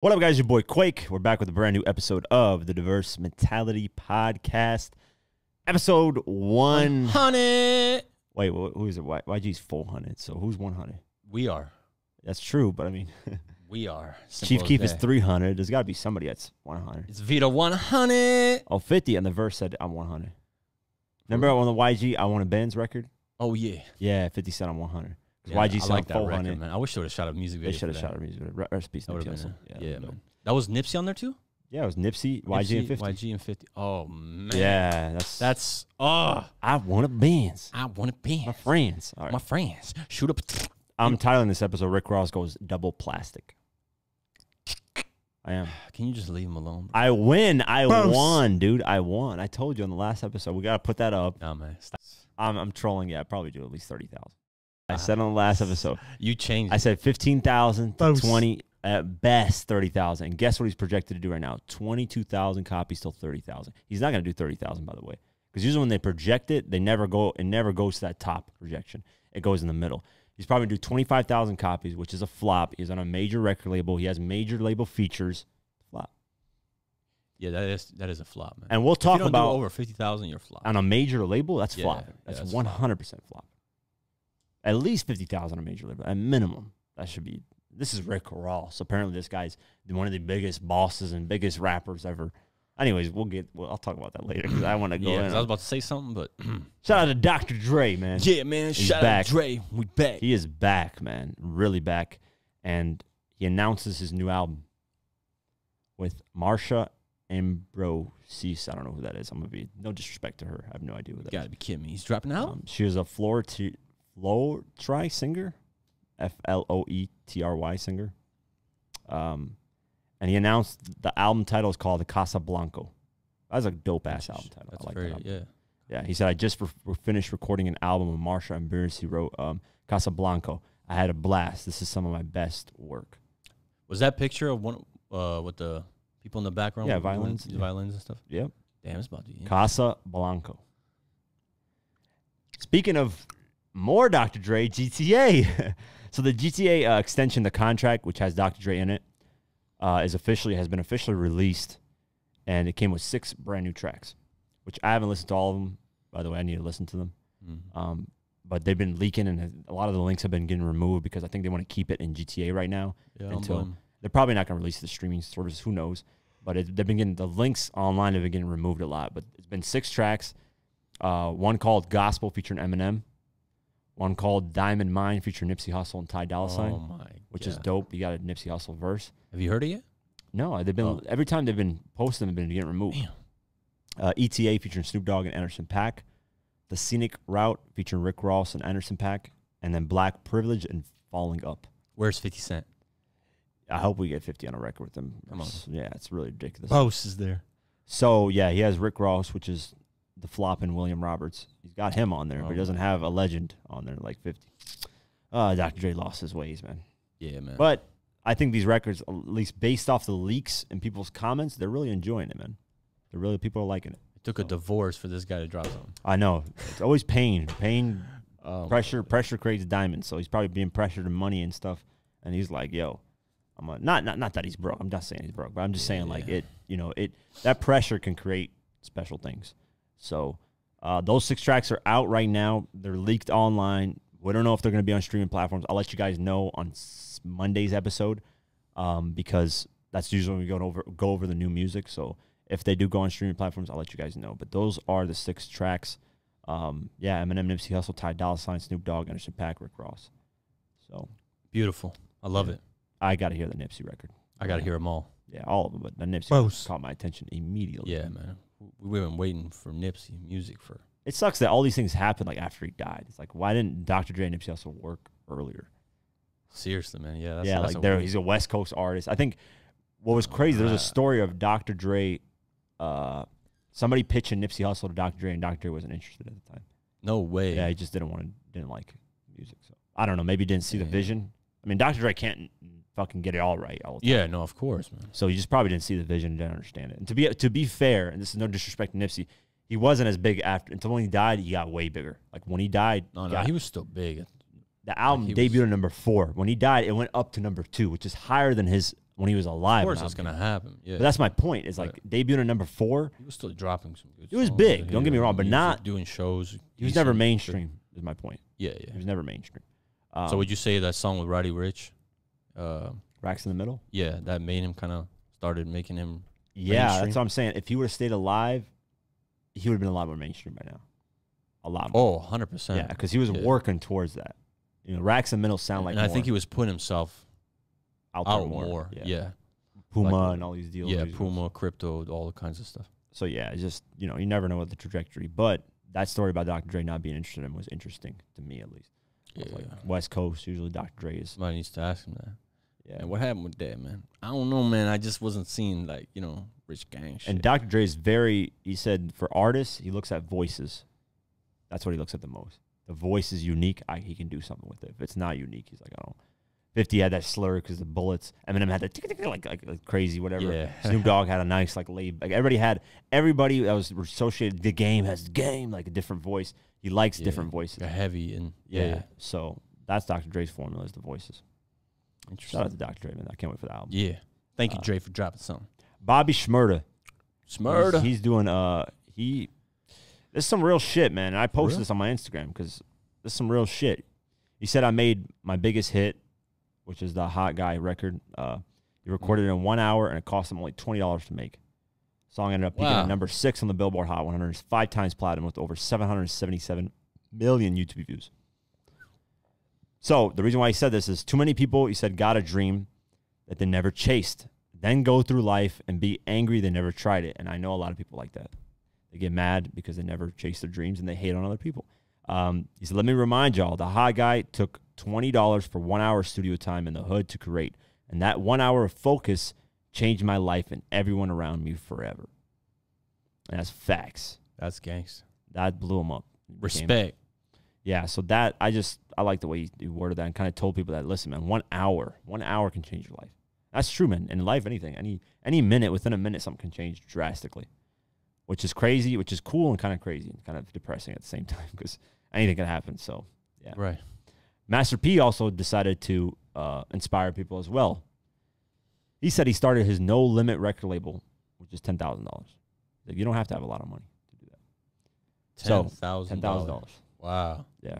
What up, guys? Your boy Quake. We're back with a brand new episode of the Diverse Mentality Podcast. Episode one. Honey. Wait, who is it? Y- YG's 400. So who's 100? We are. That's true, but I mean, We are. Chief Simple Keef is 300. There's got to be somebody that's 100. It's Vito 100. Oh, 50 and the verse said I'm 100. Remember on the YG I Want a Benz record? Oh, yeah. Yeah, 50 said I'm 100. Because Yeah, YG I said like that 400. record, man. I wish they would have shot a music video. They video. should have shot that. a music video. Rest peace, That would Nipsey have been Hussle. it. Yeah, dope. man. That was Nipsey on there too? Yeah, it was Nipsey, YG, and Nipsey, 50. YG and 50. Oh, man. Yeah, that's That's, oh, I want a Benz. I want a be. My friends. All right. My friends. Shoot up. I'm titling this episode Rick Ross goes double plastic. I am. Can you just leave him alone? bro? I win. I Boast. won, dude. I won. I told you on the last episode. We got to put that up. Nah, man. Stop. I'm, I'm trolling. Yeah, I probably do at least 30,000. I said on the last episode, You changed I it. said 15,000 to Boast. 20, at best 30,000. And guess what he's projected to do right now? 22,000 copies till 30,000. He's not going to do 30,000, by the way. Because usually when they project it, they never go, it never goes to that top projection. It goes in the middle. He's probably going to do 25,000 copies, which is a flop. He's on a major record label. He has major label features. Flop. Yeah, that is that is a flop, man. And we'll if you talk don't about do over 50,000, you're a flop. on a major label, that's Yeah, flop. yeah, That's that's one flop. hundred percent flop. At least fifty thousand on a major label, at minimum. That should be. This is Rick Ross. Apparently, this guy's one of the biggest bosses and biggest rappers ever. Anyways, we'll get. Well, I'll talk about that later because I want to go. yeah, in I was about to say something, but Shout out to Dr. Dre, man. yeah, man. He's shout back. out Dre. We back. He is back, man. Really back, and he announces his new album with Marsha Ambrosius. I don't know who that is. I'm gonna be no disrespect to her. I have no idea who You gotta be kidding me. He's dropping out. Um, she was a floor t- floor try singer, F L O E T R Y singer. Um, and he announced the album title is called The Casablanco. That's a dope ass album title. That's I like very that. Yeah. Yeah, he said I just re- re- finished recording an album with Marsha and Beers. He wrote um, Casablanco. I had a blast. This is some of my best work. Was that picture of one uh with the people in the background? Yeah, violins, yeah. violins and stuff. Yep. Damn, it's about to. Casablanco. Speaking of more Dr. Dre, GTA. so the GTA uh, extension, the contract, which has Dr. Dre in it, uh, is officially has been officially released, and it came with six brand new tracks, which I haven't listened to all of them. By the way, I need to listen to them. Mhm. Um, but they've been leaking, and a lot of the links have been getting removed because I think they want to keep it in GTA right now. Yeah, until- They're probably not going to release the streaming service. Who knows? But it, they've been getting the links online have been getting removed a lot. But it's been six tracks. Uh, one called Gospel featuring Eminem. One called Diamond Mine featuring Nipsey Hussle and Ty Dolla Sign, Oh my, which is dope. You got a Nipsey Hussle verse. Have you heard of it yet? No, they've been Oh. every time they've been posting, they've been getting removed. Uh, ETA featuring Snoop Dogg and Anderson Paak. The Scenic Route featuring Rick Ross and Anderson Paak, and then Black Privilege and Falling Up. Where's Fifty Cent? I hope we get 50 on a record with them. Come on. Yeah, it's really ridiculous. Post is there. So yeah, he has Rick Ross, which is the flop, and William Roberts. He's got him on there, but he Oh. doesn't have a legend on there like fifty. Uh, Dr. Dre lost his ways, man. Yeah, man. But I think these records, at least based off the leaks and people's comments, they're really enjoying it, man. They're really people are liking it. it took a divorce for this guy to drop something. I know it's always pain, pain, Um, pressure, pressure creates diamonds. So he's probably being pressured in money and stuff, and he's like, "Yo, I'm a, not not not that he's broke. I'm not saying he's broke, but I'm just saying like Yeah. it. You know, it that pressure can create special things. So uh, those six tracks are out right now. They're leaked online. We don't know if they're going to be on streaming platforms. I'll let you guys know on Monday's episode um, because that's usually when we go over go over the new music. So if they do go on streaming platforms, I'll let you guys know. But those are the six tracks. Um, yeah, Eminem, Nipsey Hussle, Ty Dolla Sign, Snoop Dogg, Anderson Paak, Rick Ross. So beautiful. I love Yeah. it. I got to hear the Nipsey record. I got to hear them all. Yeah, all of them, but the Nipsey caught my attention immediately. Yeah, man. We've been waiting for Nipsey music for. It sucks that all these things happened like after he died. It's like why didn't Dr. Dre and Nipsey Hussle work earlier? Seriously, man. Yeah, that's, yeah, that's like there he's a West Coast artist. I think what was crazy there was a Uh, story of Dr. Dre uh somebody pitching Nipsey Hussle to Dr. Dre and Dr. Dre wasn't interested at the time. No way. Yeah, he just didn't want to didn't like music. So I don't know, maybe he didn't see the vision. I mean, Dr. Dre can't fucking get it all right all the time. Yeah, no, of course, man. So he just probably didn't see the vision and didn't understand it. And to be to be fair, and this is no disrespect to Nipsey, he wasn't as big after until when he died. He got way bigger. Like when he died, No, he no, got- he was still big. the album he debuted was- at number four. When he died, it went up to number two, which is higher than his when he was alive. Of course, it's gonna happen. Yeah, But that's my point. Is like debuting at number four. he was still dropping some good. It was big, don't get me wrong, but not- doing shows. He was never mainstream. Is my point. Yeah, yeah. He was never mainstream. Um, so would you say that song with Roddy Ricch? Uh, racks in the middle? yeah, that made him kind of started making him. Yeah, Mainstream? that's what I'm saying. If he would have stayed alive, he would have been a lot more mainstream by now. A lot more. Oh, 100 percent. yeah, because he was yeah. working towards that. You know, racks in the middle sound like and I think he was putting himself out, there out more. more. Yeah. Yeah, Puma Like- and all these deals. yeah. Puma, crypto, all the kinds of stuff. So yeah, it's just you know you never know what the trajectory. But that story about Dr. Dre not being interested in was interesting to me at least. Yeah, like, West Coast usually Dr. Dre is. somebody needs to ask him that. Yeah. And what happened with that, man? I don't know, man. I just wasn't seeing like you know rich gang shit. And Dr. Dre is very. He said for artists, he looks at voices. That's what he looks at the most. The voice is unique. I, he can do something with it. If it's not unique, he's like, I don't. Fifty had that slur because the bullets. Eminem had the tick, tick, tick, like, like like crazy whatever. Yeah. Snoop Dogg had a nice like laid. Like everybody had everybody that was associated. The game has the game like a different voice. He likes Yeah. different voices. They're heavy and Yeah. yeah. So that's Dr. Dre's formula is the voices. interesting. Shout out to Dr. Dre, man. I can't wait for the album. Yeah, thank you, Uh, Dre, for dropping something. Bobby Shmurda. Smurda. He's, he's doing uh he this is some real shit, man. And I posted this on my Instagram because this is some real shit. He said I made my biggest hit, which is the Hot Guy record. Uh, he recorded it in one hour and it cost him only twenty dollars to make. Song ended up peaking Wow. at number six on the Billboard Hot 100, five times platinum with over 777 million YouTube views. So the reason why he said this is too many people, he said, got a dream that they never chased, then go through life and be angry they never tried it. And I know a lot of people like that. They get mad because they never chase their dreams and they hate on other people. Um, he said, let me remind y'all, the hot guy took $20 for one hour studio time in the hood to create. And that one hour of focus changed my life and everyone around me forever. And that's facts. That's gangsta. That blew him up. Respect. yeah, so that I just I like the way he worded that and kind of told people that listen, man, one hour, one hour can change your life. That's true, man. In life, anything, any any minute, within a minute, something can change drastically, which is crazy, which is cool and kind of crazy and kind of depressing at the same time because anything can happen. So yeah, Right. Master P also decided to uh, inspire people as well. He said he started his no limit record label, which is ten thousand dollars. You don't have to have a lot of money to do that. So, Ten thousand thousand dollars. Wow. Yeah.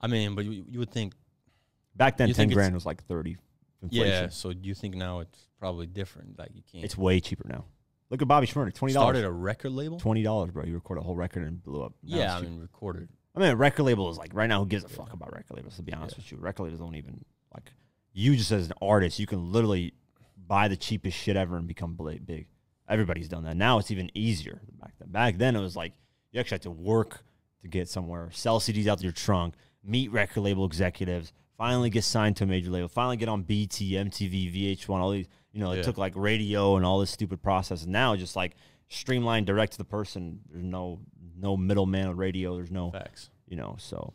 I mean, but you, you would think, Back then, ten grand was like thirty. Inflation. yeah. So you think now it's probably different? Like you can't. It's way cheaper now. Look at Bobby Shmurda, twenty dollars. started a record label. Twenty dollars, bro. You record a whole record and blew up. Now Yeah, I mean recorded. I mean, a record label is like right now. Who gives a Yeah. fuck about record labels? To be honest Yeah. with you, record labels don't even like. You just as an artist, you can literally buy the cheapest shit ever and become big. Everybody's done that. Now it's even easier than back then. Back then it was like you actually had to work to get somewhere, sell CDs out to your trunk, meet record label executives, finally get signed to a major label, finally get on BT, MTV, VH1, all these. You know, it Yeah. took like radio and all this stupid process. And now just like streamlined direct to the person. There's no no middleman with radio. There's no Facts. you know so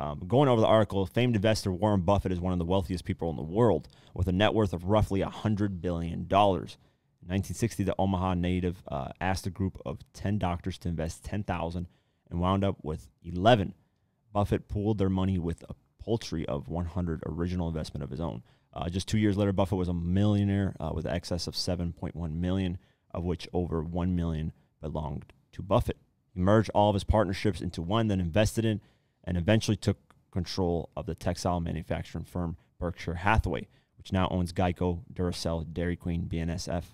um, going over the article famed investor warren buffett is one of the wealthiest people in the world with a net worth of roughly $100 billion in 1960 the omaha native uh, asked a group of 10 doctors to invest 10000 and wound up with 11 buffett pooled their money with a poultry of 100 original investment of his own. Uh, just two years later buffett was a millionaire uh, with excess of 7.1 million of which over 1 million belonged to buffett. He merged all of his partnerships into one, then invested in and eventually took control of the textile manufacturing firm Berkshire Hathaway, which now owns Geico, Duracell, Dairy Queen, BNSF,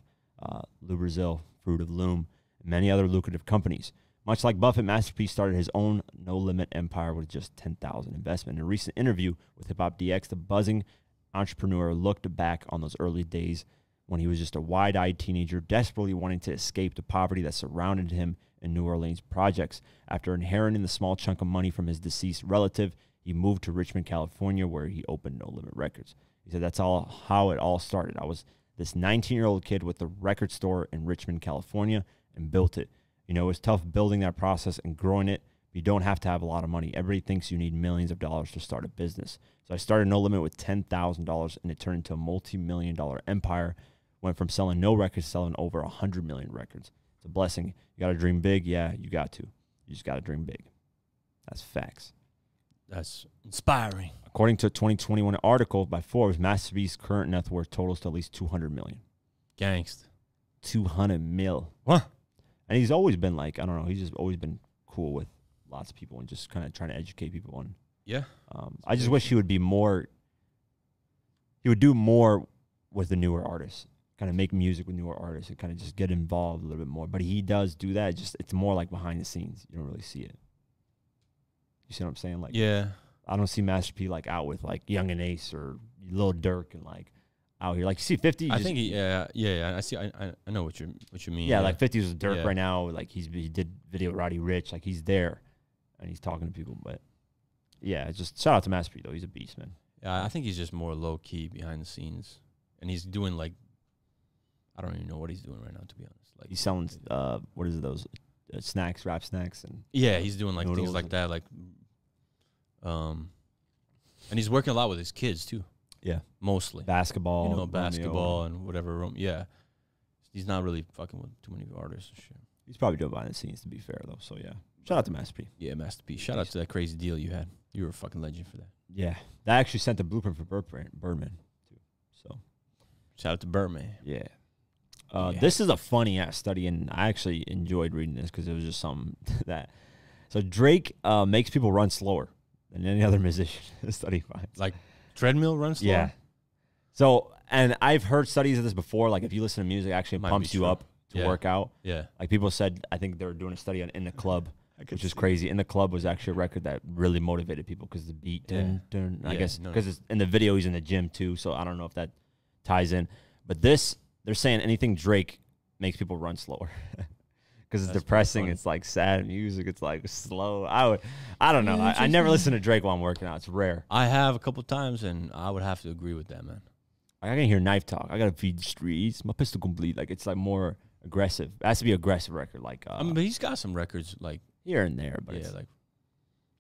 uh, Lubrizol, Fruit of Loom, and many other lucrative companies. Much like Buffett, Master P started his own no-limit empire with just 10,000 investment. In a recent interview with Hip Hop DX, the buzzing entrepreneur looked back on those early days when he was just a wide-eyed teenager, desperately wanting to escape the poverty that surrounded him in New Orleans projects. After inheriting the small chunk of money from his deceased relative, he moved to Richmond, California, where he opened No Limit Records. He said that's all how it all started. I was this 19-year-old kid with a record store in Richmond, California, and built it. You know, it was tough building that process and growing it. You don't have to have a lot of money. Everybody thinks you need millions of dollars to start a business. So I started No Limit with ten thousand dollars, and it turned into a multi-million dollar empire. Went from selling no records selling over hundred million records. It's a blessing. You got to dream big. Yeah, you got to. You just got to dream big. That's facts. That's inspiring. According to a 2021 article by Forbes, Master P's current net worth totals to at least 200 million. Gangsta. 200 mil. What? And he's always been like, I don't know, he's just always been cool with lots of people and just kind of trying to educate people on. Yeah. Um, I just wish he would be more. He would do more with the newer artists, kind of make music with newer artists, and kind of just get involved a little bit more. But he does do that. Just it's more like behind the scenes. You don't really see it. You see what I'm saying? Like, Yeah. I don't see Master P like out with like Yungeen Ace or Lil Durk and like out here. Like you see 50. you I just- think he, yeah, yeah, yeah. I see. I, I, know what you what you mean. yeah, like 50 is with Durk Yeah. right now. Like he's he did video with Roddy Ricch. Like he's there, and he's talking to people. But yeah, just shout out to Master P though. He's a beast, man. Yeah, I think he's just more low key behind the scenes, and he's doing like, I don't even know what he's doing right now, to be honest. Like, He's selling uh what is it, those uh, snacks, rap snacks, and yeah, he's doing like things like that, like, um, and he's working a lot with his kids too. Yeah. mostly. basketball. you know, basketball and whatever. Room. Yeah, he's not really fucking with too many artists and shit. He's probably doing behind the scenes to be fair though. So yeah, shout out to Master P. Yeah, Master P. Shout out to that crazy deal you had. You were a fucking legend for that. Yeah, that actually sent the blueprint for. Birdman too. So Shout out to Birdman. yeah. Uh, Yeah. This is a funny ass study, and I actually enjoyed reading this because it was just something that. So Drake uh, makes people run slower than any other musician. the study finds. Like treadmill runs. Yeah. So, and I've heard studies of this before. Like, if you listen to music, actually it Might pumps you up to Yeah. work out. Yeah. Like people said, I think they were doing a study on in the club, which is crazy. In the club was actually a record that really motivated people because the beat. Yeah. Dun, dun, I Yeah, guess no, because in the video he's in the gym too. So I don't know if that ties in. But this, they're saying anything Drake makes people run slower. Because it's That's depressing, it's like sad music. It's like slow. I would, I don't know. I, I never listen to Drake while I'm working out. It's rare. I have a couple times, and I would have to agree with that, man. I can hear knife talk. I gotta feed the streets. My pistol complete. Like it's like more aggressive. It has to be aggressive record, like uh, I mean, but he's got some records like here and there. But yeah, like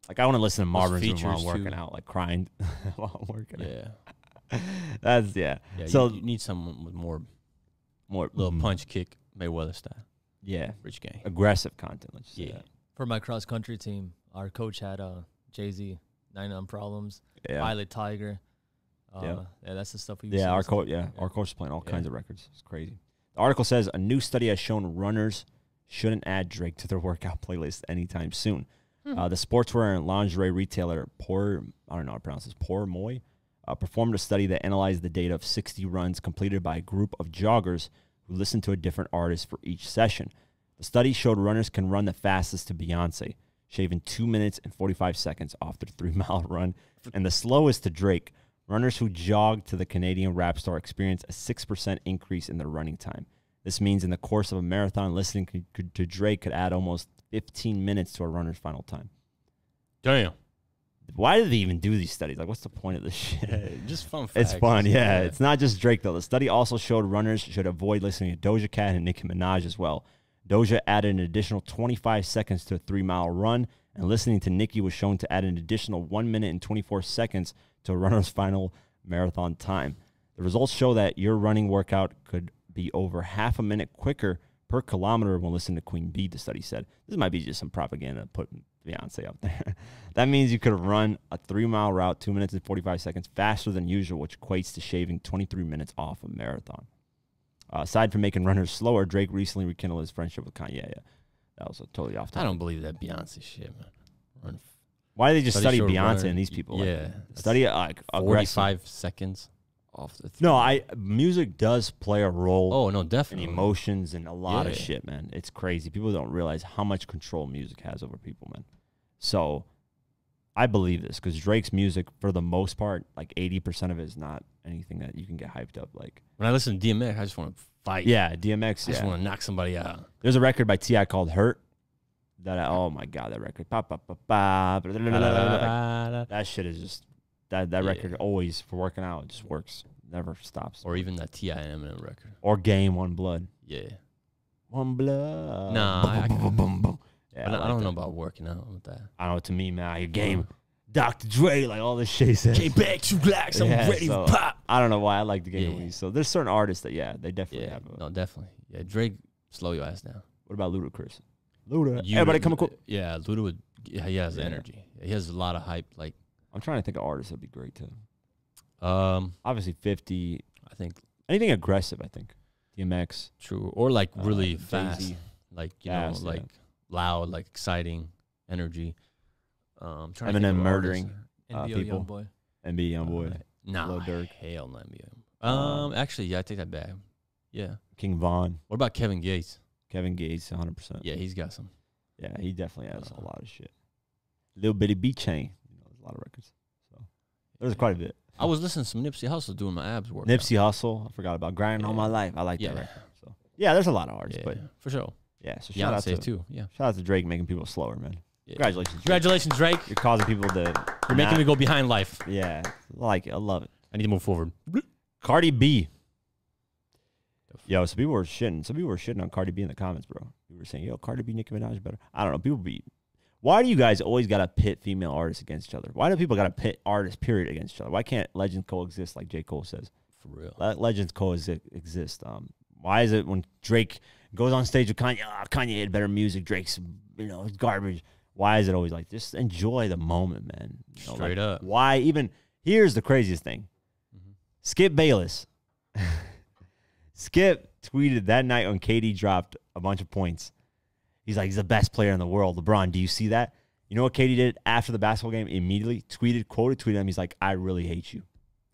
like I want to listen to Marvin's Room while I'm working too. out, like crying while I'm working. yeah, out. That's yeah. yeah. So- you, you need someone with more More little mm, punch kick, Mayweather style, Yeah, Rich Gang. aggressive content. Let's just say Yeah. that. For my cross country team, our coach had uh, Jay Z, Nine on Problems, Yeah, Violet Tiger. Uh, Yeah. yeah. that's the stuff we. yeah. Our coach, coach, yeah, Yeah. our coach is playing all Yeah. kinds of records. It's crazy. The article says a new study has shown runners shouldn't add Drake to their workout playlist anytime soon. Uh, the sportswear and lingerie retailer Pour, I don't know how to pronounce this Pour Moi uh, performed a study that analyzed the data of 60 runs completed by a group of joggers who listened to a different artist for each session. The study showed runners can run the fastest to Beyonce, shaving two minutes and 45 seconds off their three mile run, and the slowest to Drake. Runners who jogged to the Canadian rap star experienced a 6% increase in their running time. This means in the course of a marathon, listening to Drake could add almost 15 minutes to a runner's final time. Damn, Why do they even do these studies? Like, what's the point of this shit? just fun. It's fun, yeah. It's not just Drake though. The study also showed runners should avoid listening to Doja Cat and Nicki Minaj as well. Doja added an additional 25 seconds to a three mile run, and listening to Nicki was shown to add an additional one minute and 24 seconds to a runner's final marathon time. The results show that your running workout could be over half a minute quicker per kilometer when listening to Queen B, the study said. This might be just some propaganda putting Beyonce up there. that means you could have run a three mile route two minutes and 45 seconds faster than usual, which equates to shaving 23 minutes off a marathon. Uh, aside from making runners slower, Drake recently rekindled his friendship with Kanye. Yeah, that was a totally off topic. I don't believe that Beyonce shit, man. Run Why did they just Study study Beyonce runner- and these people? Like, yeah, study uh, like aggressive. forty-five seconds off the. No, I music does play a role Oh no, in definitely. emotions and a lot of shit, man. It's crazy. People don't realize how much control music has over people, man. So I believe this because Drake's music, for the most part, like eighty percent of it is not anything that you can get hyped up. Like, When I listen to DMX, I just want to fight. yeah, DMX. I just Yeah. want to knock somebody out. There's a record by T.I. called "Hurt." That I, oh my god, that record. That shit is just that that Yeah. record always for working out it just works, never stops. Or even that T.I. Eminem record. Or Game One Blood. Yeah, One blood. Nah, I- I- Boom, boom, boom, boom. Yeah, but I, like don't that. know about working out with that. I don't know. To me, man, I hear game, Dr. Dre, like all this shit. he says. back to blacks. I'm ready to pop. I don't know why I like the game Yeah. So there's certain artists that yeah, they definitely Yeah, have. A, no, definitely. Yeah, Drake, slow your ass down. What about Ludacris? Luda. You- Everybody come cool. Yeah, Luda would. Yeah, he has Yeah. energy. he has a lot of hype. Like, I'm trying to think of artists that'd be great too. um, Obviously, 50. I think Anything aggressive, I think. DMX. true or like uh, really Jay-Z. fast, like you Fast, know, yeah. like loud, like exciting energy. Um, trying to think Eminem murdering. artists. Uh, NBO people. young boy. NBA Youngboy. Uh, nah, Lil Durk. hell no, NBA. Um, Um, actually, yeah, I take that back. Yeah. King Von. What about Kevin Gates? Kevin Gates, 100%. Yeah, he's got some. Yeah, he definitely has a Uh, lot of shit. Little bitty beat chain. You know, there's a lot of records. So there's quite a bit. I was listening to some Nipsey Hussle doing my abs work. Nipsey Hussle. I forgot about grinding all my life. I like Yeah. that record. So yeah, there's a lot of artists, yeah, but for sure. Yeah. So shout out to too. Yeah. shout out to Drake making people slower, man. yeah. Congratulations, Drake. Congratulations, Drake. You're causing people to. You're making not- me go behind life. Yeah, like it. I love it. I need to move forward. Cardi B. Yo, some people were shitting. Some people were shitting on Cardi B in the comments, bro. People were saying, "Yo, Cardi B, Nicki Minaj better." I don't know. People be. Why do you guys always gotta pit female artists against each other? Why do people gotta pit artists period against each other? Why can't legends coexist like J Cole says? For real. Le- legends coexist. Um, why is it when Drake goes on stage with Kanye, oh, Kanye had better music, Drake's you know garbage. Why is it always like just enjoy the moment, man? You know, like, Straight up. Why even? Here's the craziest thing. Mhm. Skip Bayless. Skip tweeted that night when KD dropped a bunch of points. He's like, he's the best player in the world. LeBron, do you see that? You know what KD did after the basketball game? Immediately tweeted, quoted, tweeted him. He's like, I really hate you.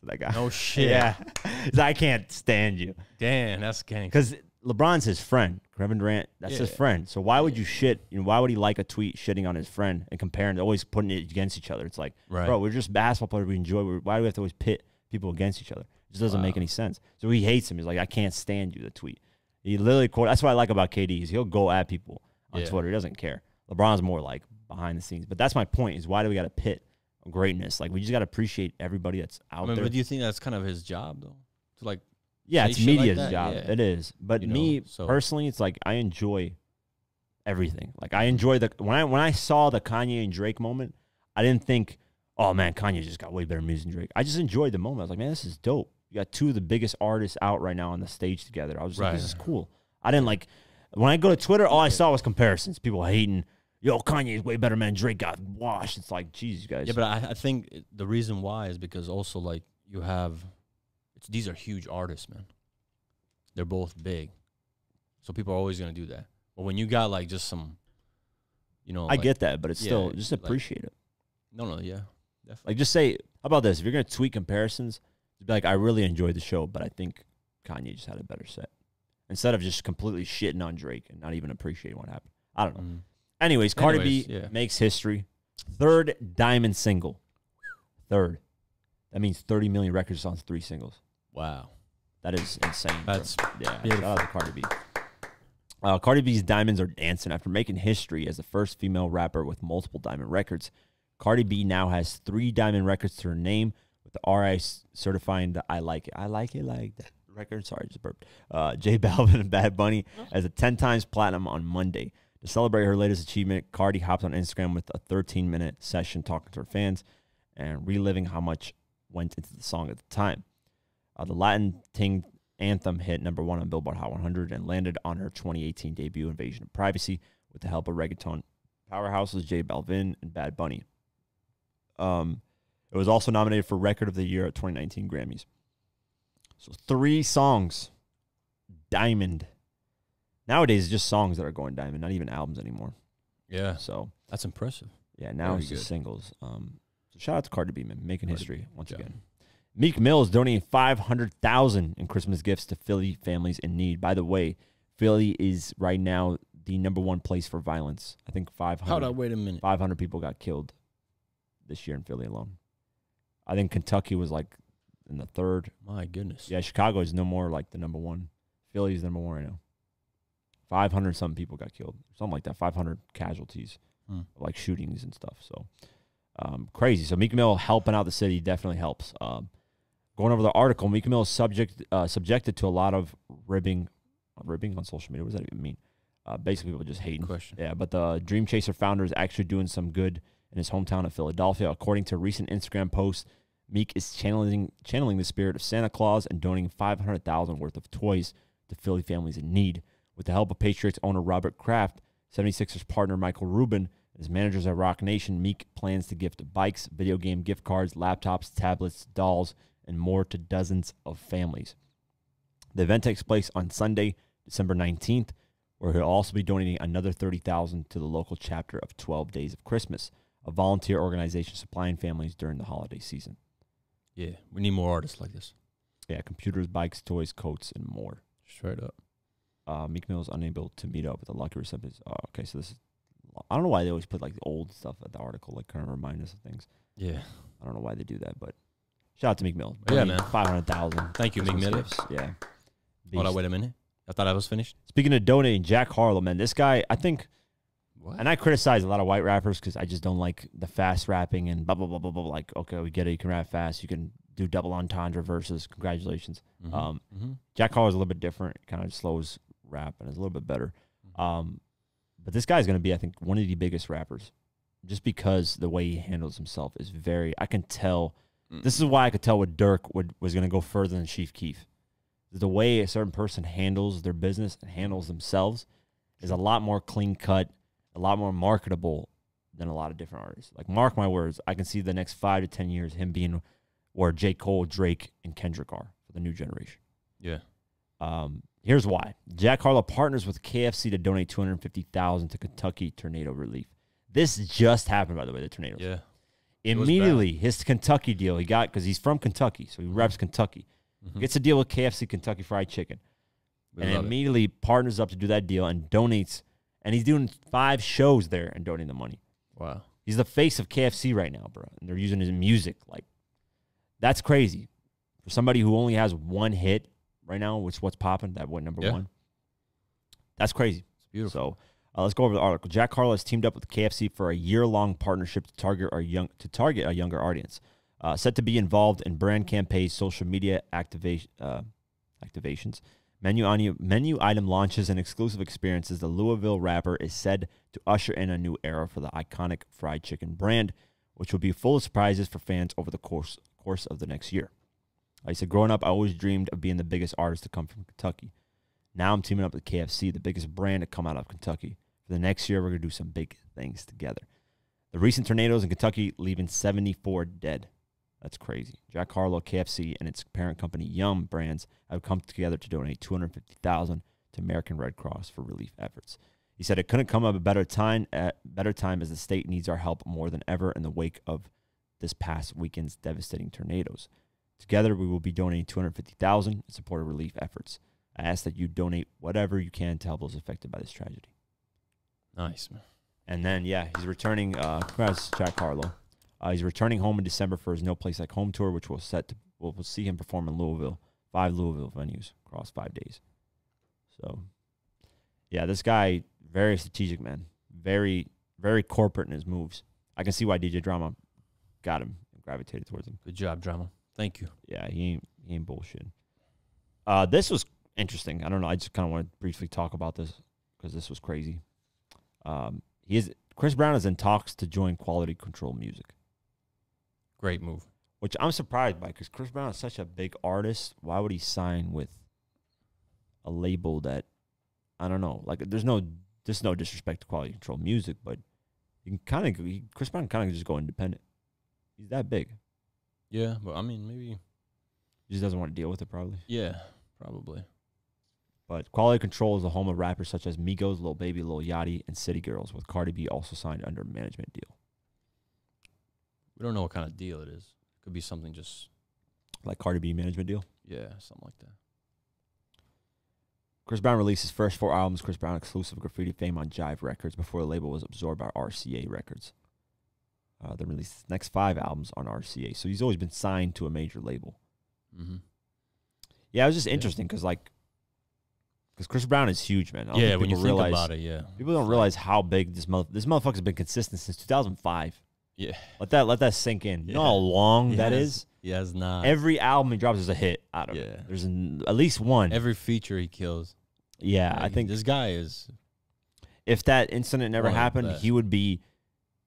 That guy. No shit. Yeah. I can't stand you. Damn, that's gang. Because LeBron's his friend. Kevin Durant, that's his Yeah. friend. So why would you shit? You know, why would he like a tweet shitting on his friend and comparing, always putting it against each other? It's like, Right. bro, we're just basketball players. We enjoy. We're, why do we have to always pit people against each other? It just doesn't make any sense. So he hates him. He's like, I can't stand you. The tweet. He literally quote. That's what I like about KD. Is he'll go at people on Yeah. Twitter. He doesn't care. LeBron's more like behind the scenes. But that's my point. Is why do we got to pit greatness? Like we just got to appreciate everybody that's out I mean, there. but do you think that's kind of his job though? To like, Yeah, it's shit like media's job. Yeah. It is. But You know, me so- personally, it's like I enjoy everything. Like I enjoy the when I when I saw the Kanye and Drake moment, I didn't think, oh man, Kanye just got way better music than Drake. I just enjoyed the moment. I was like, man, this is dope. You got two of the biggest artists out right now on the stage together. I was just like, this is cool. I didn't like when I go to Twitter, all I saw was comparisons. People hating, yo, Kanye's way better, man. Drake got washed. It's like, you guys. yeah, but I, I think the reason why is because also like you have, these are huge artists, man. They're both big, so people are always gonna do that. But when you got like just some, you know, I like- get that, but it's yeah, still just like- appreciate it. no, no, yeah, definitely. Like, just say, how about this? If you're gonna tweet comparisons, be like, I really enjoyed the show, but I think Kanye just had a better set. Instead of just completely shitting on Drake and not even appreciating what happened. I don't know. Mm. Anyways, Cardi Anyways, B yeah. makes history. Third diamond single. Third. That means 30 million records on three singles. Wow, That is insane. bro. That's yeah. beautiful. Shout out to Cardi B. Uh, Cardi B's diamonds are dancing after making history as the first female rapper with multiple diamond records. Cardi B now has three diamond records to her name, with the RI certifying the "I like it, I like it like that" record. Sorry, just burped. Uh, J Balvin and Bad Bunny as a 10 times platinum on Monday. To celebrate her latest achievement, Cardi hopped on Instagram with a 13 minute session talking to her fans and reliving how much went into the song at the time. Uh, the Latin Ting anthem hit number one on Billboard Hot 100 and landed on her 2018 debut, Invasion of Privacy, with the help of reggaeton powerhouses J Balvin and Bad Bunny. Um, it was also nominated for Record of the Year at 2019 Grammys. So three songs, diamond. Nowadays, it's just songs that are going diamond, not even albums anymore. yeah, So that's impressive. yeah, now Very it's just good. singles. Um, so shout out to Cardi B, man, making Cardi history once again. Meek Mill is donating five hundred thousand in Christmas gifts to Philly families in need. By the way, Philly is right now the number one place for violence. I think 500, Hold on, wait a minute. 500 people got killed this year in Philly alone. I think Kentucky was like in the third. My goodness. Yeah, Chicago is no more like the number one. Philly is number one right now. Five hundred some people got killed, something like that. Five hundred casualties Hmm. like shootings and stuff. So um, crazy. So Meek Mill helping out the city definitely helps. Um, going over the article, Meek Mill is subject uh, subjected to a lot of ribbing, ribbing on social media. What does that even mean? Uh, basically, people just hating. Question. Yeah, but the Dream Chaser founder is actually doing some good in his hometown of Philadelphia. According to a recent Instagram post, Meek is channeling channeling the spirit of Santa Claus and donating five hundred thousand worth of toys to Philly families in need. With the help of Patriots owner Robert Kraft, 76ers partner Michael Rubin, and As managers at Roc Nation, Meek plans to gift bikes, video game gift cards, laptops, tablets, dolls, and more to dozens of families. The event takes place on Sunday, December 19th, where he'll also be donating another 30000 to the local chapter of 12 Days of Christmas, a volunteer organization supplying families during the holiday season. Yeah, we need more artists like this. Yeah, computers, bikes, toys, coats, and more. Straight up. Uh, Meek Mill is unable to meet up with the lucky recipients. Oh, okay, so this is. I don't know why they always put like the old stuff at the article, like kind of remind us of things. Yeah. I don't know why they do that, but shout out to Meek Mill. Yeah, man. Five hundred thousand. Thank you, Meek Mill. Yeah. Hold on, wait a minute. I thought I was finished. Speaking of donating, Jack Harlow, man, this guy, I think, What? and I criticize a lot of white rappers because I just don't like the fast rapping and blah blah blah blah blah. Like, okay, we get it. You can rap fast. You can do double entendre verses. Congratulations. Mhm. Um, Mhm. Jack Harlow's a little bit different. Kind of slows rap and is a little bit better. Mm-hmm. Um, but this guy's going to be, I think, one of the biggest rappers, just because the way he handles himself is very. I can tell. This is why I could tell what Durk would, was going to go further than Chief Keef. The way a certain person handles their business and handles themselves is a lot more clean cut, a lot more marketable than a lot of different artists. Like, mark my words, I can see the next five to 10 years him being where J. Cole, Drake, and Kendrick are for the new generation. Yeah. Um, here's why: Jack Harlow partners with KFC to donate two hundred fifty thousand to Kentucky tornado relief. This just happened, by the way. The tornadoes. Yeah. Immediately, his Kentucky deal he got because he's from Kentucky, so he reps Kentucky. Mhm. Gets a deal with KFC, Kentucky Fried Chicken, We and love it. immediately partners up to do that deal and donates. And he's doing five shows there and donating the money. Wow. He's the face of KFC right now, bro. And they're using his music. Like, that's crazy. For somebody who only has one hit right now, which what's popping, that what number Yeah. one? That's crazy. It's beautiful. So uh, let's go over the article. Jack Harlow has teamed up with KFC for a year-long partnership to target our young to target a younger audience. Uh, set to be involved in brand campaigns, social media activation, uh, activations, menu on menu item launches, and exclusive experiences. The Louisville rapper is said to usher in a new era for the iconic fried chicken brand, which will be full of surprises for fans over the course course of the next year. He said, "Growing up, I always dreamed of being the biggest artist to come from Kentucky. Now I'm teaming up with KFC, the biggest brand to come out of Kentucky. The next year, we're going to do some big things together. The recent tornadoes in Kentucky leaving 74 dead. That's crazy. Jack Harlow, KFC, and its parent company Yum Brands have come together to donate 250,000 to American Red Cross for relief efforts. He said it couldn't come at a better time, at better time as the state needs our help more than ever in the wake of this past weekend's devastating tornadoes. Together, we will be donating 250,000 in support of relief efforts. I ask that you donate whatever you can to help those affected by this tragedy. Nice, man. And then, yeah, he's returning. Uh, congrats, Jack Harlow. Uh, he's returning home in December for his No Place Like Home tour, which will set to, we'll, we'll see him perform in Louisville, five Louisville venues across five days. So, yeah, this guy very strategic, man. Very, very corporate in his moves. I can see why DJ Drama got him and gravitated towards him. Good job, drama. Thank you. Yeah, he ain't he ain't bullshit. Uh, this was interesting. I don't know. I just kind of want to briefly talk about this because this was crazy. Um, he is Chris Brown is in talks to join Quality Control Music, Great move. which I'm surprised by because Chris Brown is such a big artist. Why would he sign with a label that I don't know? Like, there's no there's no disrespect to Quality Control Music, but you can kind of Chris Brown kind of just go independent. He's that big. Yeah, but I mean, maybe. He just doesn't want to deal with it, probably. Yeah, probably. But Quality Control is the home of rappers such as Migos, Lil Baby, Lil Yachty, and City Girls, with Cardi B also signed under a management deal. We don't know what kind of deal it is. It Could be something just Like Cardi B management deal. yeah, something like that. Chris Brown released his first four albums, Chris Brown exclusive graffiti fame on Jive Records, before the label was absorbed by RCA Records. Uh, then released his next five albums on RCA. So he's always been signed to a major label. Mm-hmm. Yeah, it was just interesting because like, because Chris Brown is huge, man. Yeah, when you people think realize, about it, yeah. people don't realize how big this mother this motherfucker's been consistent since 2005. Yeah. Let that let that sink in. You know how long that Yes. is. He has not. Every album he drops is a hit out of it. Yeah. There's an, at least one. Every feature he kills. yeah, I think this guy is. if that incident never One of the happened, he would be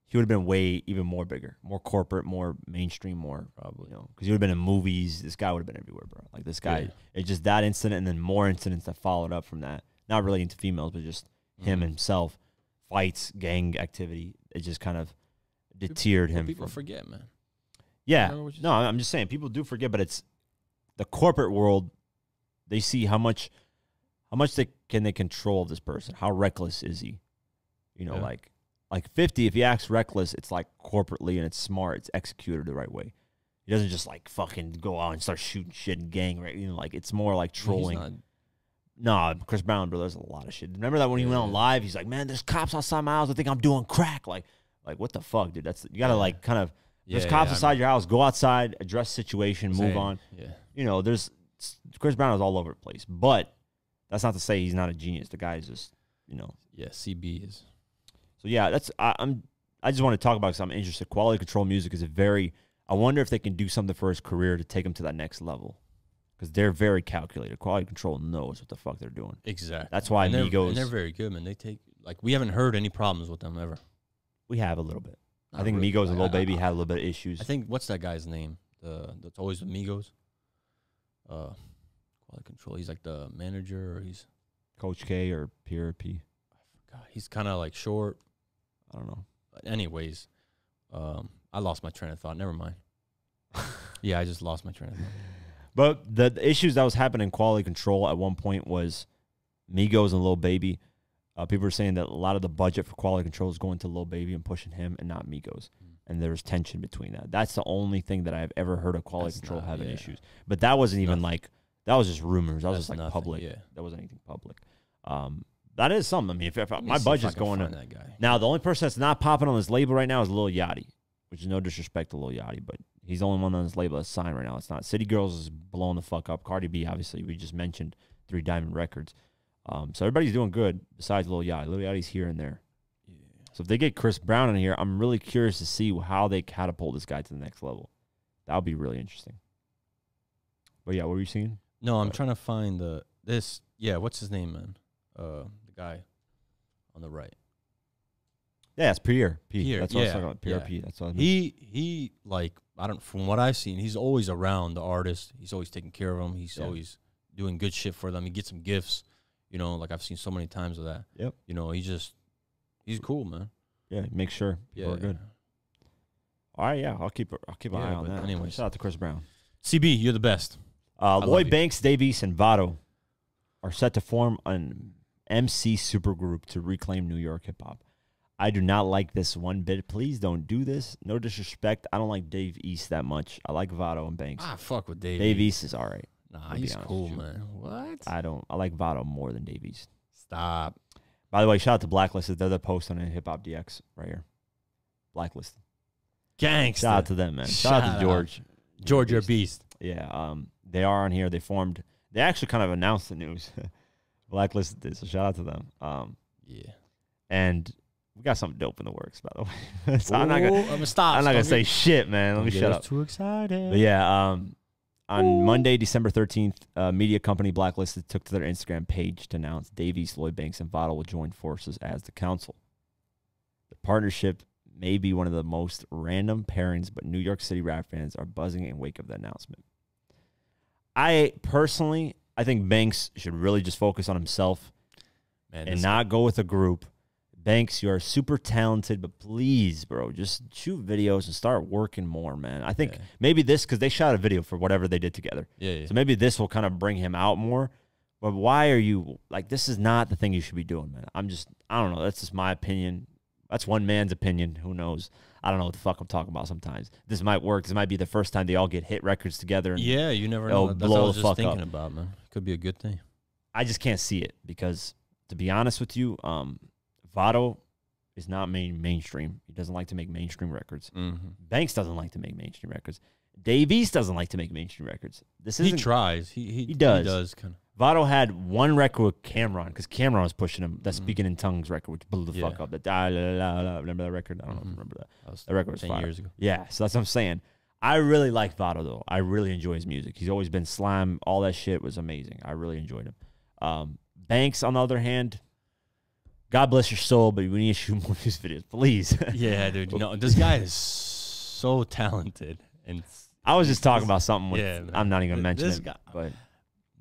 he would have been way even more bigger, more corporate, more mainstream, more Probably. you know, because he would have been in movies. This guy would have been everywhere, bro. Like this guy, Yeah. it's just that incident and then more incidents that followed up from that. Not relating to females, but just him Mhm. himself fights, gang activity. It just kind of deterred But him. people from- forget, man. yeah, Remember what you no, I'm just saying people do forget, but it's the corporate world. They see how much, how much they can they control this person. How reckless is he? You know, Yeah. like like 50. If he acts reckless, it's like corporately and it's smart. It's executed the right way. He doesn't just like fucking go out and start shooting shit and gang right. You know, like it's more like trolling. not- No, Chris Brown, bro, there's a lot of shit. Remember that when he went on live, he's like, "Man, there's cops outside my house. I think I'm doing crack." Like, like what the fuck, dude? That's you gotta Yeah. like kind of. yeah, There's cops I outside your house. Go outside, address situation, move on. Yeah. You know, there's Chris Brown is all over the place, but that's not to say he's not a genius. The guy is just, you know. Yeah. CB is. So yeah, that's I, I'm. I just want to talk about because I'm interested. Quality control music is a very. I wonder if they can do something for his career to take him to that next level, because they're very calculated. Quality control knows what the fuck they're doing. Exactly. That's why and they're, Migos. and they're very good, man. They take like we haven't heard any problems with them ever. we have a little bit. I think really. Migos and I- Lil Baby I- had a little bit of issues. I think what's that guy's name? The that's always with Migos. Uh, quality control. He's like the manager, or he's Coach K or Pierre P. God, he's kind of like short. I don't know. But anyways, um, I lost my train of thought. Never mind. yeah, I just lost my train of thought. But the, the issues that was happening in quality control at one point was Migos and Lil Baby. Uh, people were saying that a lot of the budget for quality control is going to Lil Baby and pushing him and not Migos. Mm. And there's tension between that. That's the only thing that I've ever heard of quality That's control not- having yeah. issues. But that wasn't even Nothing. like that was just rumors. That was That's just like nothing, public. Yeah. That wasn't anything public. Um, that is something. I mean, if, if my budget's going find to that guy. now, the only person that's not popping on this label right now is Lil Yachty, which is no disrespect to Lil Yachty, but he's the only one on this label that's signed right now. It's not City Girls is blowing the fuck up. Cardi B, obviously, we just mentioned Three Diamond Records. Um, so everybody's doing good besides Lil Yachty. Lil Yachty's here and there. Yeah. So if they get Chris Brown in here, I'm really curious to see how they catapult this guy to the next level. That would be really interesting. But yeah, what were you seeing? No, I'm trying to find the this. Yeah, what's his name, man? Uh, guy on the right. Yeah, it's Pierre P. Pierre, that's what I was yeah, talking about. Pierre yeah. P. That's what I mean. He he like I don't from what I've seen, he's always around the artist. He's always taking care of them. He's Yeah. always doing good shit for them. He gets some gifts. You know, like I've seen so many times of that. Yep. You know, he just he's cool, man. yeah, make sure people Yeah. are good. All right, yeah, I'll keep I'll keep an Yeah, eye on but that. anyways. shout out to Chris Brown. CB, you're the best. Uh, love Lloyd you. Banks, Dave East, and Vado are set to form an MC supergroup to reclaim New York hip hop. I do not like this one bit. Please don't do this. No disrespect. I don't like Dave East that much. I like Vado and Banks. Ah, fuck with Dave. Dave East is all right. Nah, he's cool, man. What? I don't. I like Vado more than Dave East. Stop. By the way, shout out to Blacklisted. They're the post on Hip Hop DX right here. Blacklisted. Gangsta. Shout out to them, man. Shout, out to out. George. George, you're a Beast. beast. Yeah, um, they are on here. They formed. They actually kind of announced the news. Blacklisted did, so shout out to them. Um, Yeah. and we got something dope in the works, by the way. so I'm not gonna. I'm gonna stop. I'm not gonna say shit, man. Let me shut up. Too excited. But yeah, um, on Monday, December 13th, uh, media company Blacklisted took to their Instagram page to announce Dave East, Lloyd Banks, and Vado will join forces as the council. The partnership may be one of the most random pairings, but New York City rap fans are buzzing in wake of the announcement. I personally, I think Banks should really just focus on himself man, and not go with a group. Banks, you are super talented, but please, bro, just shoot videos and start working more, man. I think Yeah. maybe this because they shot a video for whatever they did together, Yeah, yeah. so maybe this will kind of bring him out more. But why are you like this? Is not the thing you should be doing, man. I'm just, I don't know. That's just my opinion. That's one man's opinion. Who knows? I don't know what the fuck I'm talking about. Sometimes this might work. This might be the first time they all get hit records together. And yeah, you never know. That's what I was the just thinking up. about, man. Could be a good thing. I just can't see it because, to be honest with you, um, Vado is not main mainstream. He doesn't like to make mainstream records. Mm-hmm. Banks doesn't like to make mainstream records. Dave East doesn't like to make mainstream records. This He isn't. tries. He he, He does. He does kind of. Vado had one record with Cam'ron because Cam'ron was pushing him. That Mhm. Speaking in Tongues record, which blew the fuck up. That da, la, la, la, remember that record? I don't know if you remember that. That was That record was ten fire. years ago. Yeah, so that's what I'm saying. I really like Vado though. I really enjoy his music. He's always been slam. All that shit was amazing. I really enjoyed him. Um, Banks, on the other hand, God bless your soul, but we need to shoot more music videos, please. yeah, dude. No, this guy is so talented and I was just talking about something. With, yeah, man. I'm not even gonna mention this it, guy- but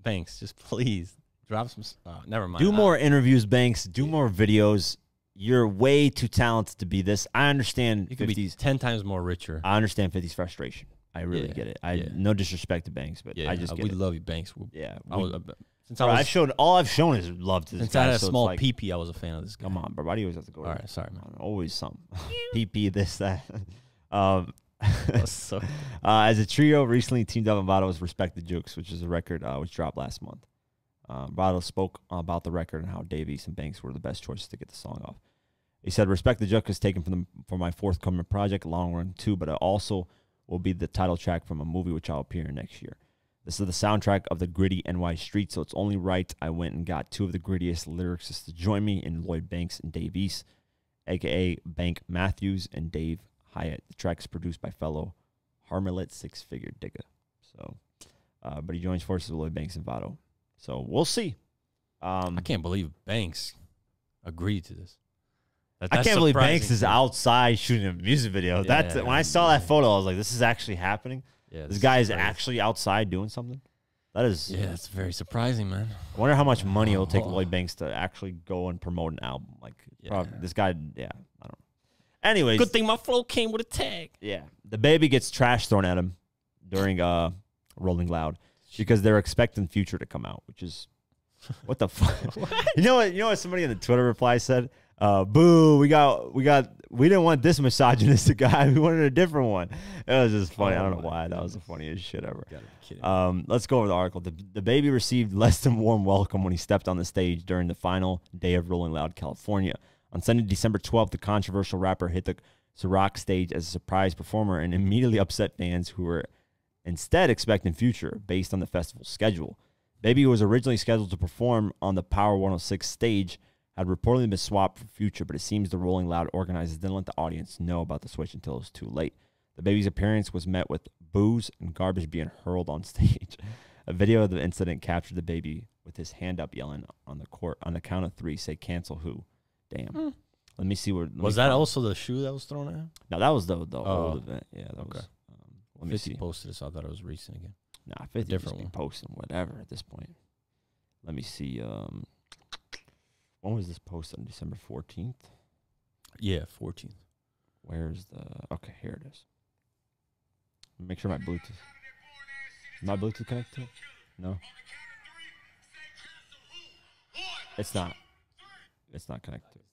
Banks, just please drop some. Uh, never mind. do I- more interviews, Banks. Do more videos. you're way too talented to be this. I understand You could be 50's. ten times more richer. I understand 50's frustration. I really Yeah, get it. I yeah. no disrespect to Banks, but yeah, I just uh, we it. love you, Banks. We- yeah, I we- was, uh, since bro, I was I've shown all I've shown is love to this since guy. I had a so small like, PP, I was a fan of this guy. Come on, bro. Why do you always have to go? All right, sorry, man. Always something. PP this that. um, Uh, as a trio, recently teamed up in Vado's Respect the Jux, which is a record uh, which dropped last month. Um, Vado spoke about the record and how Davies and Banks were the best choices to get the song off. He said, Respect the Jux is taken from the, for my forthcoming project, Long Run 2, but it also will be the title track from a movie which I'll appear in next year. This is the soundtrack of the gritty NY street, so it's only right I went and got two of the grittiest lyricists to join me in Lloyd Banks and Dave East, aka Bank Matthews and Dave Hyatt. The track is produced by fellow Harlemite Six Figure Digger. So, uh, but he joins forces with Lloyd Banks and Vado. So we'll see. Um, I can't believe Banks agreed to this. That- I can't believe Banks is outside shooting a music video. That's Yeah. when I saw that photo, I was like, "This is actually happening. Yeah, This guy is actually outside doing something." That is. Yeah, it's very surprising, man. I wonder how much money it'll take Oh. Lloyd Banks to actually go and promote an album. Like, Yeah. probably, this guy. Yeah, I don't know. Anyways, Good thing my flow came with a tag. Yeah, DaBaby gets trash thrown at him during uh Rolling Loud because they're expecting Future to come out, which is what the fuck. you know what? You know what? Somebody in the Twitter reply said, uh, "Boo! We got, we got, we didn't want this misogynistic guy. We wanted a different one." It was just funny. I don't Oh know why. That was the funniest shit ever. Gotta be kidding. Um, let's go over the article. The, DaBaby received less than warm welcome when he stepped on the stage during the final day of Rolling Loud California. On Sunday, December 12th, the controversial rapper hit the Ciroc stage as a surprise performer and immediately upset fans who were instead expecting Future based on the festival's schedule. Baby, who was originally scheduled to perform on the Power 106 stage, had reportedly been swapped for Future, but it seems the Rolling Loud organizers didn't let the audience know about the switch until it was too late. DaBaby's appearance was met with boos and garbage being hurled on stage. A video of the incident captured DaBaby with his hand up yelling on the court on the count of three, say cancel who. Damn. Let me see where let was that find- also the shoe that was thrown at him? No, that was the the Oh. old event. Yeah, that Okay. was um, let me see. posted this. I thought it was recent again. Nah, 50 different just one. posting whatever at this point. Let me see. Um, when was this posted? On December 14th? Yeah, 14th. Where's the. Okay, here it is. Make sure my Bluetooth. My Bluetooth connected? No. It's not. It's not connected. to it.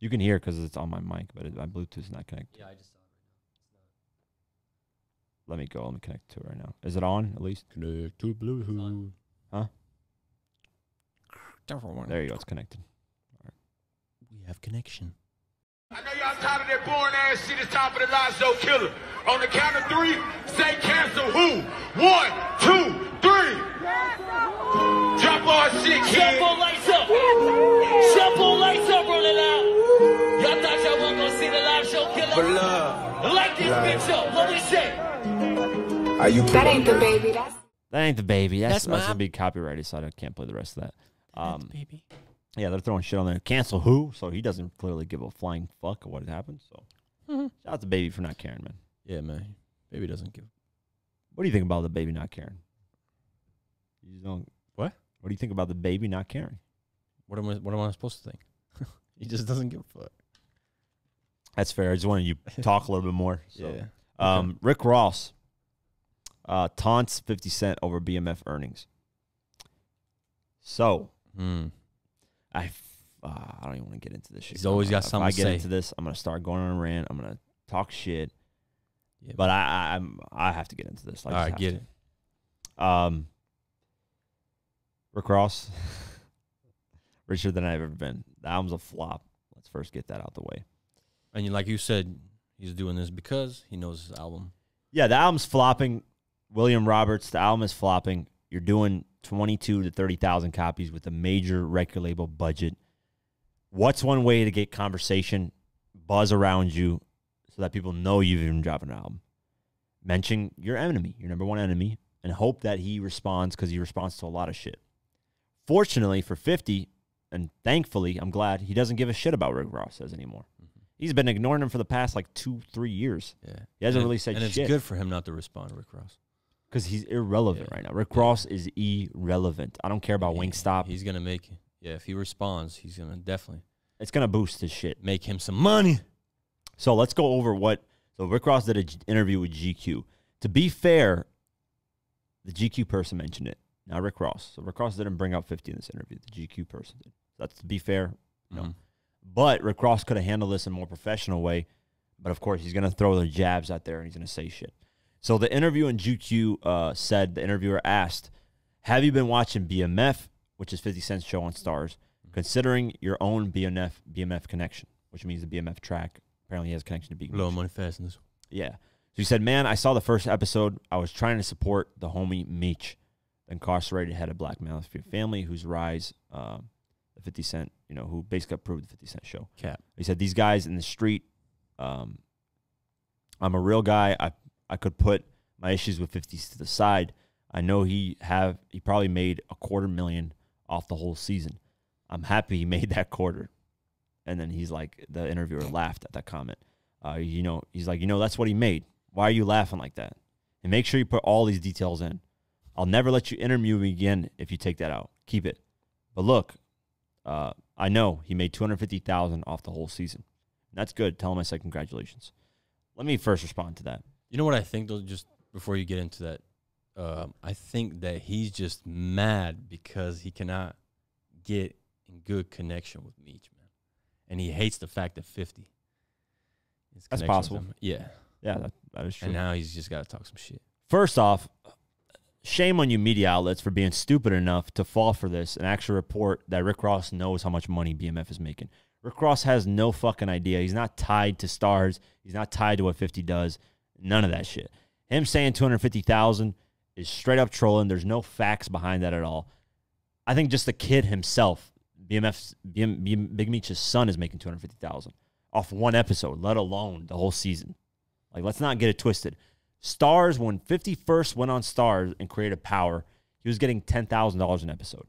You can hear because it's on my mic, but it, my Bluetooth is not connected. Yeah, I just saw it Let me go. Let me connect to it right now. Is it on at least? Connect to Bluetooth. Huh? Different There you go. It's connected. We have connection. I know y'all tired of that boring ass shit. It's time for the live show killer. On the count of three, say cancel who? One, two, three. Cancel who? Drop our shit, kid. Sample lights up. Sample lights up, rolling out. Y'all thought y'all wasn't gonna see the live show killer? For love. Light this bitch up. What we say? Are you That ain't the baby. That's That ain't the baby. That's, That's that's, my- gonna be copyrighted, so I can't play the rest of that. Um, baby. yeah, they're throwing shit on there. Cancel who? So he doesn't clearly give a flying fuck of what happened. So Mm-hmm. shout out to baby for not caring, man. Yeah, man. Baby doesn't give. What do you think about DaBaby not caring? You just don't. What? What do you think about DaBaby not caring? What am I? What am I supposed to think? he just doesn't give a fuck. That's fair. I just wanted you to talk a little bit more. So. Yeah. Um, Rick Ross uh, taunts 50 Cent over BMF earnings. So Hmm. I, uh, I don't even want to get into this shit. He's always got If something I to get say. into this, I'm gonna start going on a rant. I'm gonna talk shit. Yeah, But I, I, I'm, I have to get into this. I all right, get to. it. Um, Rick Ross, richer than I've ever been. The album's a flop. Let's first get that out the way. And like you said, he's doing this because he knows his album. Yeah, the album's flopping. William Roberts, the album is flopping. You're doing 22 to 30,000 copies with a major record label budget. What's one way to get conversation, buzz around you so that people know you've even dropped an album? Mention your enemy, your number one enemy, and hope that he responds because he responds to a lot of shit. Fortunately for 50, and thankfully, I'm glad he doesn't give a shit about Rick Ross says anymore. Mm-hmm. He's been ignoring him for the past like two, three years Yeah, He hasn't And really said and shit. it's good for him not to respond, Rick Ross. because he's irrelevant Yeah. right now. Rick Ross is irrelevant. I don't care about Yeah, Wingstop. He's gonna make. Yeah, if he responds, he's gonna definitely. It's gonna boost his shit. Make him some money. So let's go over what. So Rick Ross did an interview with GQ. To be fair, the GQ person mentioned it, not Rick Ross. So Rick Ross didn't bring up 50 in this interview. The GQ person did. That's to be fair. No. Mhm. But Rick Ross could have handled this in a more professional way. But of course, he's going to throw the jabs out there and he's going to say shit. So the interview in GQ uh, said the interviewer asked, "Have you been watching BMF, which is 50 Cent's show on Starz, considering your own BMF BMF connection, which means the BMF track apparently has a connection to BMF." Meech. money fast in this. Yeah. So he said, Man, I saw the first episode. I was trying to support the homie Meech, incarcerated head of Black Mafia family, whose rise, um, 50 Cent, you know, who basically approved the 50 Cent show. Cap. He said, These guys in the street, um, I'm a real guy. I, I could put my issues with 50s to the side. I know he have he probably made a quarter million off the whole season. I'm happy he made that quarter. And then he's like, the interviewer laughed at that comment. Uh, you know, he's like, you know, that's what he made. Why are you laughing like that? And make sure you put all these details in. I'll never let you interview me again if you take that out. Keep it. But look, uh, I know he made two hundred fifty thousand off the whole season. That's good. Tell him I said congratulations. Let me first respond to that. You know what I think though? Just before you get into that, um, I think that he's just mad because he cannot get in good connection with Meech, man, and he hates the fact that fifty. is That's possible. Yeah, Yeah, that, that is true. and now he's just got to talk some shit. First off, shame on you media outlets for being stupid enough to fall for this and actually report that Rick Ross knows how much money BMF is making. Rick Ross has no fucking idea. He's not tied to Starz. He's not tied to what 50 does. None of that shit. Him saying 250,000 is straight up trolling. There's no facts behind that at all. I think just the kid himself, BMF's BM, BM, Big Meech's son is making 250,000 off one episode, let alone the whole season. Like, let's not get it twisted. Starz, when 51st, went on Starz and created Power, he was getting $10,000 an episode,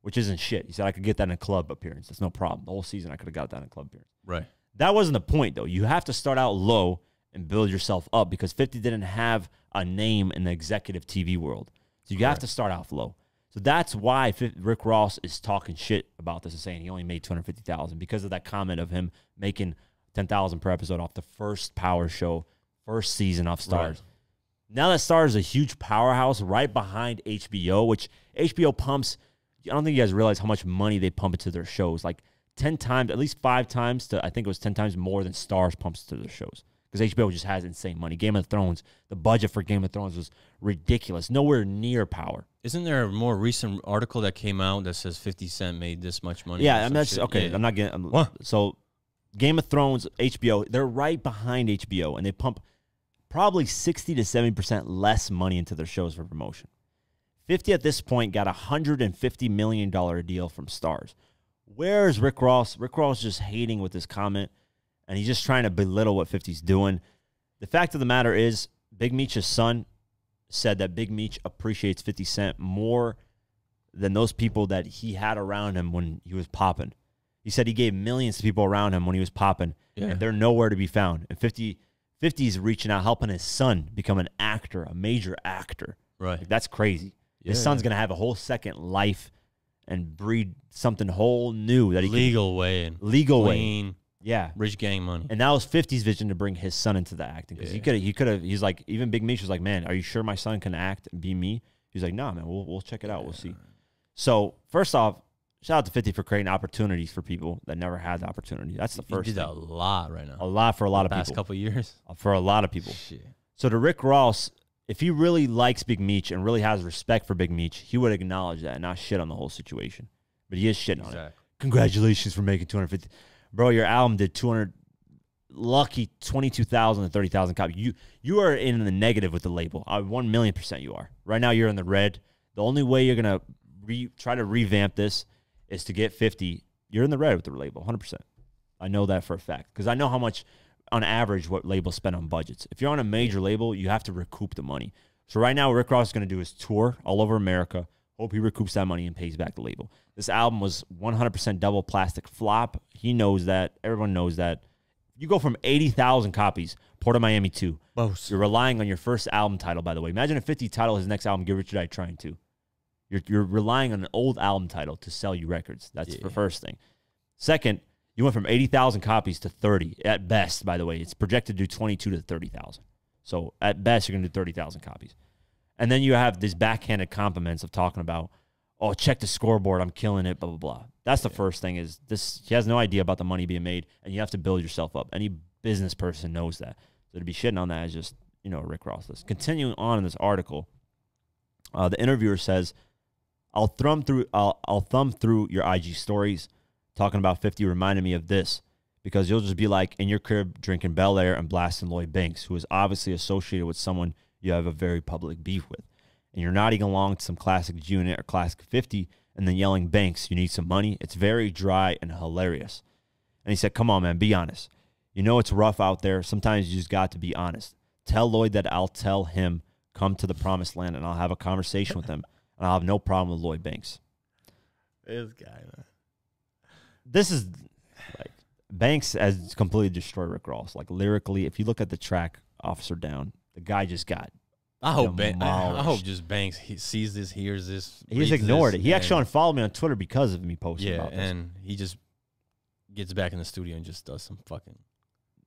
which isn't shit. He said, I could get that in a club appearance. That's no problem. The whole season, I could have got that in a club appearance. Right. That wasn't the point, though. You have to start out low and build yourself up because 50 didn't have a name in the executive TV world. So you have to start off low. So that's why Rick Ross is talking shit about this and saying he only made 250,000 because of that comment of him making 10,000 per episode off the first Power show, first season of Starz. Now that Starz is a huge powerhouse right behind HBO, which HBO pumps. I don't think you guys realize how much money they pump into their shows. Like 10 times, at least five times to, I think it was 10 times more than Starz pumps to their shows. Because HBO just has insane money. Game of Thrones, the budget for Game of Thrones was ridiculous. Nowhere near power. Isn't there a more recent article that came out that says Fifty Cent made this much money? Yeah, I mean, some that's shit? okay. Yeah. I'm not getting. I'm? So, Game of Thrones, HBO, they're right behind HBO, and they pump probably 60 to 70 percent less money into their shows for promotion. 50 at this point got a hundred and fifty million dollar deal from Starz. Where's Rick Ross? Rick Ross just hating with this comment, and he's just trying to belittle what 50's doing. The fact of the matter is, Big Meech's son said that Big Meech appreciates 50 Cent more than those people that he had around him when he was popping. He said he gave millions to people around him when he was popping, Yeah. and they're nowhere to be found. And 50, 50 is reaching out, helping his son become an actor, a major actor. Right. Like, that's crazy. His Yeah. son's gonna have a whole second life and breed something whole new that he can, Legal way and legal way. Yeah. rich gang money. And that was 50's vision to bring his son into the acting because he Yeah. could he could have he's like even Big Meech was like, man, are you sure my son can act and be me? He's like, nah, man, we'll we'll check it out, we'll see. So first off, shout out to 50 for creating opportunities for people that never had the opportunity. That's the He first did thing. a lot right now. A lot for a lot of past people. couple years. For a lot of people. Shit. So to Rick Ross, if he really likes Big Meech and really has respect for Big Meech, he would acknowledge that and not shit on the whole situation. But he is shitting on it. Congratulations for making 250. Bro, your album did 200 lucky 22,000 to 30,000 copies. You you are in the negative with the label. Uh, 1 million percent you are. Right now you're in the red. The only way you're going to re, try to revamp this is to get 50. You're in the red with the label, 100%. I know that for a fact because I know how much on average what labels spend on budgets. If you're on a major label, you have to recoup the money. So right now, Rick Ross is going to do is tour all over America. Hope he recoups that money and pays back the label. This album was 100% double plastic flop. He knows that. Everyone knows that. You go from 80,000 copies, Port of Miami 2. Both. You're relying on your first album title, by the way. Imagine if 50 title his next album, Give Rich or Die Trying to. You're, you're relying on an old album title to sell you records. That's the first thing. Second, you went from 80,000 copies to 30 at best, by the way. It's projected to do 22 to 30,000. So at best, you're going to do 30,000 copies. And then you have these backhanded compliments of talking about, oh, check the scoreboard. I'm killing it, blah, blah, blah. That's the first thing is this. He has no idea about the money being made, and you have to build yourself up. Any business person knows that. So to be shitting on that is just, you know, Rick Ross. list. Continuing on in this article, uh, the interviewer says, I'll thumb through I'll, I'll thumb through your IG stories talking about 50 reminded me of this because you'll just be like in your crib drinking Belaire and blasting Lloyd Banks, who is obviously associated with someone you have a very public beef with. And you're nodding along to some classic Unit or classic 50 and then yelling, Banks, you need some money. It's very dry and hilarious. And he said, Come on, man, be honest. You know it's rough out there. Sometimes you just got to be honest. Tell Lloyd that I'll tell him, come to the promised land and I'll have a conversation with him. And I'll have no problem with Lloyd Banks. This guy, man. this is like Banks has completely destroyed Rick Ross. Like lyrically, if you look at the track Officer Down, the guy just got I hope Ban- I, I hope just Banks he sees this, hears this. he reads just ignored this, it. He actually unfollowed me on Twitter because of me posting yeah, about this. and he just gets back in the studio and just does some fucking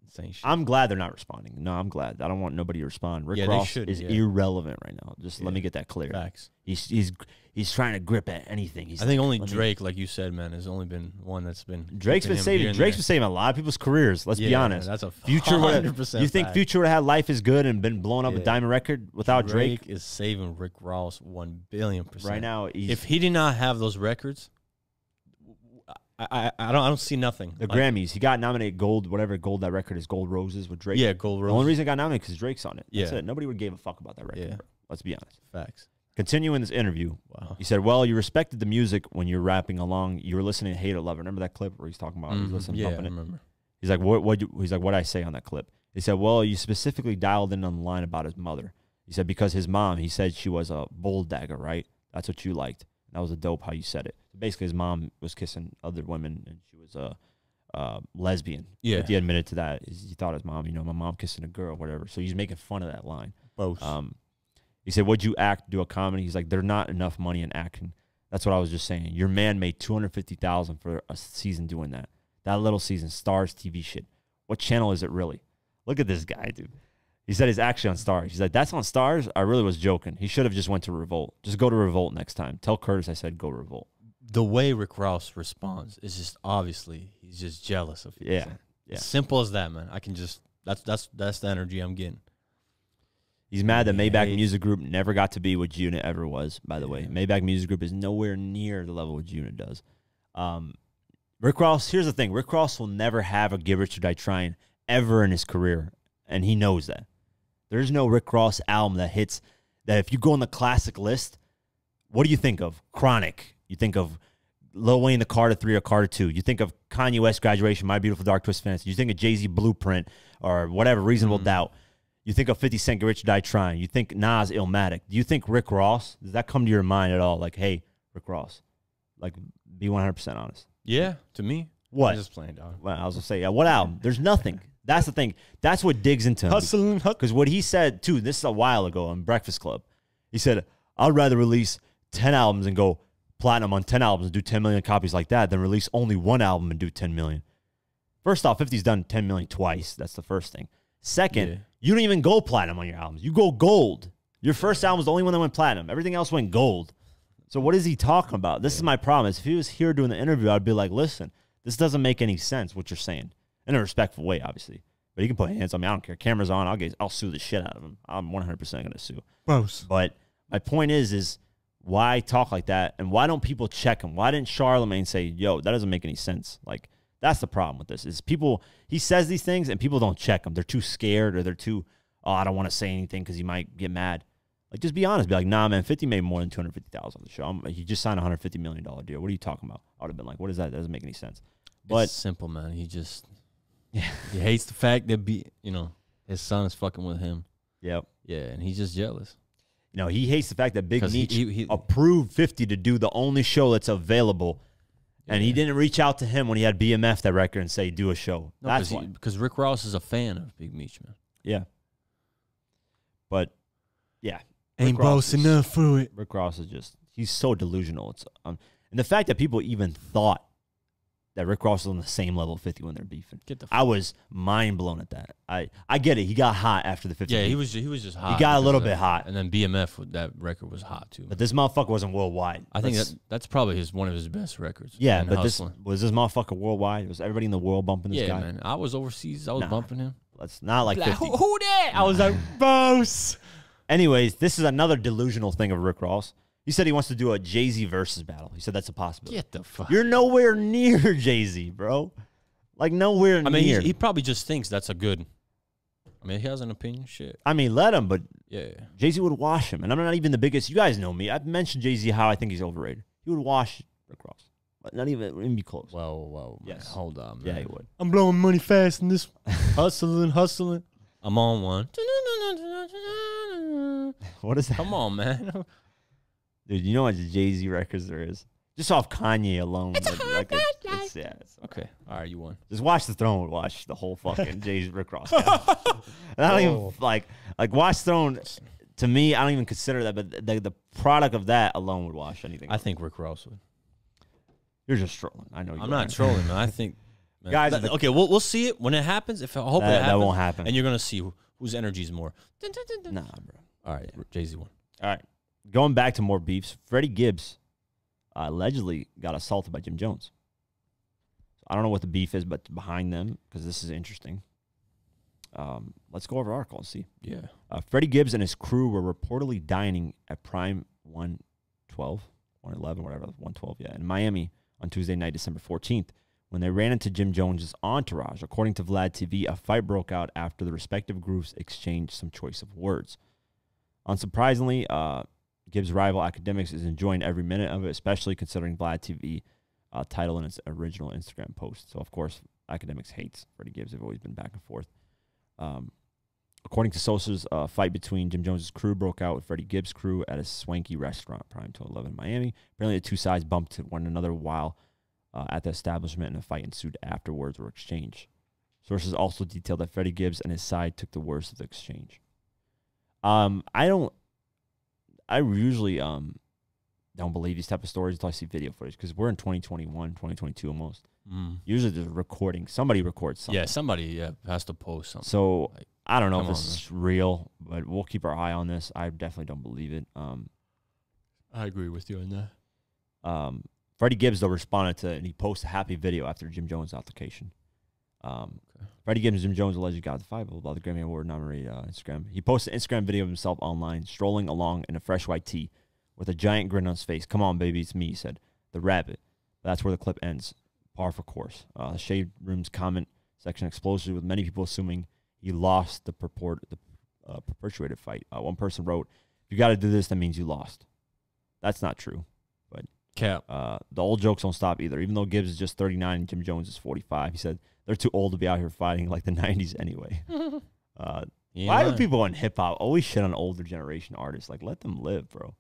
insane shit. I'm glad they're not responding. No, I'm glad. I don't want nobody to respond. Rick Yeah, they Ross is yeah. irrelevant right now. Just let me get that clear. Facts. He's he's he's trying to grip at anything. He's I think like, only let me- Drake, like you said, man, has only been one that's been. Drake's been saving. Drake's been saving a lot of people's careers. Let's be Yeah, honest. That's a Future would have. 100% You think fact. Future would have had life is good and been blowing up a Yeah. diamond record without Drake? is saving Rick Ross one billion percent Right now, he's, If he did not have those records, I, I, I don't I don't see nothing. the Like, Grammys, he got nominated gold, whatever gold that record is, Gold Roses with Drake. Yeah, Gold roses. The only reason it got nominated because Drake's on it. That's Yeah. it. Nobody would give a fuck about that record. Yeah. bro. Let's be honest. Facts. Continuing this interview, Wow. he said, "Well, you respected the music when you're rapping along. You were listening to Hate or Love. Remember that clip where he's talking about he's Mhm. listening, Yeah, I bumping it. remember. He's like, what? What? He's like, what I say on that clip? He said, well, you specifically dialed in on the line about his mother. He said because his mom, he said she was a bull dagger, right? That's what you liked. That was a dope how you said it. Basically, his mom was kissing other women and she was a uh, lesbian. Yeah. But he admitted to that. He thought his mom, you know, my mom kissing a girl, whatever. So he's making fun of that line. Both. Um, he said, "Would you act, do a comedy?" He's like, "There's not enough money in acting." That's what I was just saying. Your man made two hundred fifty thousand for a season doing that. That little season, Starz TV shit. What channel is it really? Look at this guy, dude. He said he's actually on Starz. He's like, "That's on Starz." I really was joking. He should have just went to Revolt. Just go to Revolt next time. Tell Curtis I said go Revolt. The way Rick Ross responds is just obviously he's just jealous of. Yeah, yeah. Simple as that, man. I can just that's that's that's the energy I'm getting. He's mad that Maybach Music Group never got to be what Unit ever was. By the way, Maybach Music Group is nowhere near the level what Unit does. Um, Rick Ross. Here's the thing: Rick Ross will never have a Give or Die Trying ever in his career, and he knows that. There's no Rick Ross album that hits that. If you go on the classic list, what do you think of? Chronic. You think of Lil Wayne, the Carter Three or Carter Two. You think of Kanye West, Graduation, My Beautiful Dark Twist Fantasy. You think of Jay Z, Blueprint, or whatever, Reasonable Mhm. Doubt. You think of 50 Cent, Get Rich or Die Trying. You think Nas, Illmatic. Do you think Rick Ross? Does that come to your mind at all? Like, hey, Rick Ross. Like, be 100% honest. Yeah, to me. What? I'm just playing dog. Well, I was gonna say, yeah, what album? There's nothing. That's the thing. That's what digs into him. Hustling, hustling. Because what he said too, this is a while ago on Breakfast Club. He said, "I'd rather release ten albums and go platinum on ten albums and do ten million copies like that than release only one album and do ten million. First off, 50's done ten million twice. That's the first thing. Second, Yeah. you don't even go platinum on your albums. You go gold. Your first album was the only one that went platinum. Everything else went gold. So what is he talking about? This is my problem. Is if he was here doing the interview, I'd be like, listen, this doesn't make any sense what you're saying in a respectful way, obviously. But he can put hands on me. I don't care. Cameras on. I'll get. I'll sue the shit out of him. I'm 100 percent gonna sue. Gross. But my point is, is why talk like that, and why don't people check him? Why didn't Charlemagne say, "Yo, that doesn't make any sense"? Like that's the problem with this. Is people he says these things and people don't check him. They're too scared or they're too. Oh, I don't want to say anything because he might get mad. Like just be honest. Be like, nah, man. 50 made more than 250 thousand on the show. I'm, he just signed a 150 million dollar deal. What are you talking about? I would have been like, what is that? That doesn't make any sense. But it's simple, man. He just Yeah. he hates the fact that be you know his son is fucking with him. yeah, Yeah, and he's just jealous. You know, he hates the fact that Big 'Cause he- Meech he- he- approved 50 to do the only show that's available. And he didn't reach out to him when he had BMF that record and say, do a show. No, that's because why. because Rick Ross is a fan of Big Meech, man. Yeah. But yeah, Ain't boss enough for it. Rick Ross is just, he's so delusional. It's um, And the fact that people even thought that Rick Ross was on the same level of 50 when they're beefing. Get the. I was mind blown at that. I I get it. He got hot after the 50. yeah, he was. He was just hot. He got a little bit that. hot. and then BMF that record was hot too. but this motherfucker wasn't worldwide. I think that that's probably his one of his best records. yeah, but Hustling. this was this motherfucker worldwide. Was everybody in the world bumping this yeah, guy? man. I was overseas. I was Nah. bumping him. Let's not like Like, 50. who, who that? I was like, boss. Anyways, this is another delusional thing of Rick Ross. He said he wants to do a Jay Z versus battle. He said that's a possibility. Get the fuck. You're nowhere near Jay Z, bro. Like nowhere near. I mean, near. he, he probably just thinks that's a good. I mean, he has an opinion. Shit. I mean, let him, but Yeah. Jay Z would wash him. And I'm not even the biggest. You guys know me. I've mentioned Jay Z how I think he's overrated. He would wash Rick Ross. But not even, wouldn't be close. Whoa, whoa. man. Yes. Hold on, man. yeah, he would. I'm blowing money fast in this hustling, hustling. I'm on one. What is that? Come on, man. Dude, you know how much Jay Z records there is? Just off Kanye alone. It's like, a, it's, yeah, it's- Okay. All right, you won. Just watch the throne. Watch the whole fucking Jay Z Rick Ross. and I don't even Oh. like like watch throne. To me, I don't even consider that, but the, the product of that alone would wash anything. I think Rick Ross would. You're just trolling. I know. You I'm are. not trolling, man. I think. man, Guys, that- the- okay, we'll we'll see it when it happens. If I hope That- it that won't happen. and you're gonna see whose energy is more. Nah, bro. All right, Jay Z won. All right. Going back to more beefs, Freddie Gibbs uh, allegedly got assaulted by Jim Jones. So I don't know what the beef is, but behind them, because this is interesting. Um, let's go over the article and see. Yeah. Uh, Freddie Gibbs and his crew were reportedly dining at Prime 112, 111, whatever, 112, yeah, in Miami on Tuesday night, December 14th, when they ran into Jim Jones's entourage. According to Vlad TV, a fight broke out after the respective groups exchanged some choice of words. Unsurprisingly, uh, Gibbs' rival Akademiks is enjoying every minute of it, especially considering Vlad TV uh, title in its original Instagram post. So, of course, Akademiks hates Freddie Gibbs. They've always been back and forth. Um, according to sources, a fight between Jim Jones's crew broke out with Freddie Gibbs' crew at a swanky restaurant, Prime to 11 in Miami. Apparently, the two sides bumped one another while uh, at the establishment, and a fight ensued afterwards were exchanged. Sources also detailed that Freddie Gibbs and his side took the worst of the exchange. Um, I don't. I usually um don't believe these type of stories until I see video footage because we're in 2021, 2022 almost. Mm. Usually there's recording. Somebody records something. Yeah, somebody yeah has to post something. So Like, I don't know if this is real, but we'll keep our eye on this. I definitely don't believe it. Um, I agree with you on that. um, Freddie Gibbs though responded to and he posted a happy video after Jim Jones' application. Um, Okay. Freddie Gibbs, Jim Jones allegedly got the fight, blah, blah, blah, the Grammy Award nominee uh, Instagram. He posted an Instagram video of himself online, strolling along in a fresh white tee with a giant grin on his face. Come on, baby, it's me, he said. The rabbit. That's where the clip ends. Par for course. Uh, Shade Room's comment section explodes with many people assuming he lost the purport the uh, perpetuated fight. Uh, one person wrote, "If you got to do this, that means you lost." That's not true. Cap. Uh, the old jokes don't stop either. Even though Gibbs is just 39 and Jim Jones is 45, he said they're too old to be out here fighting like the 90s anyway. uh, You why ain't do people in hip hop always shit on older generation artists? Like, let them live, bro.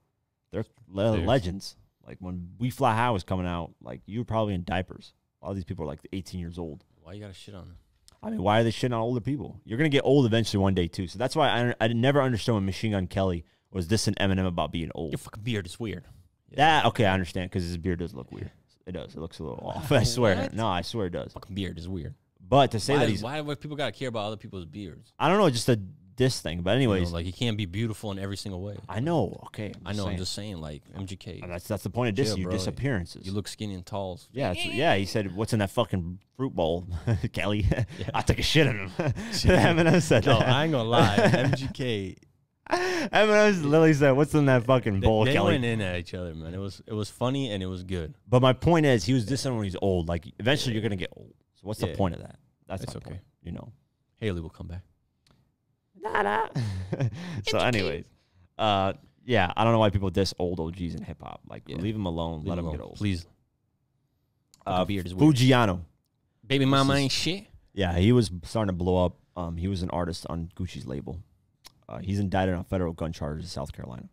They're le- legends. Like when We Fly High was coming out, like you were probably in diapers. A lot of these people are like 18 years old. Why you gotta shit on them? I mean, why are they shitting on older people? You're gonna get old eventually one day too. So that's why I I never understood when Machine Gun Kelly was this an Eminem about being old. Your fucking beard is weird. That okay, I understand because his beard does look weird. It does. It looks a little off. I swear. What? No, I swear it does. Fucking beard is weird. But to say why, that he's, why do people gotta care about other people's beards? I don't know, just a diss thing. But You know, anyways, like he can't be beautiful in every single way. I know. Okay, I'm I know. I'm saying. just saying, like MGK. And uh, that's that's the point of diss. Chill, Your bro. disappearances. You look skinny and tall. yeah, yeah. He said, "What's in that fucking fruit bowl, Kelly?" I took a shit in him. Eminem said No, that. I ain't gonna lie. MGK. Eminem literally said, "What's in that fucking bowl, they Kelly?" went in at each other, man. It was it was funny and it was good. But my point is, he was dissing when he's old. Like eventually, you're gonna get old. So what's the point of that? That's It's my okay. point, You know. Haley will come back. so, anyways, uh, yeah, I don't know why people diss old OGs in hip hop. Like, Yeah. leave them alone. Leave let him them get old. please. Uh, Fucking beard is weird. Foogiano. Baby mama is- ain't shit. Yeah, he was starting to blow up. Um, he was an artist on Gucci's label. Uh, he's indicted on federal gun charges in South Carolina.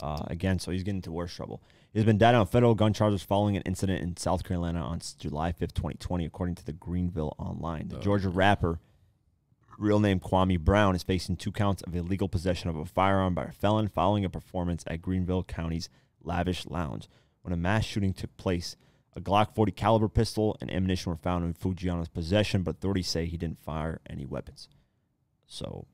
Uh, again, so he's getting into worse trouble. He's been indicted on federal gun charges following an incident in South Carolina on July 5th, 2020, according to the Greenville Online. The Oh. Georgia rapper, real name Kwame Brown, is facing two counts of illegal possession of a firearm by a felon following a performance at Greenville County's Lavish Lounge when a mass shooting took place. A Glock 40 caliber pistol and ammunition were found in Foogiano's possession, but authorities say he didn't fire any weapons. So,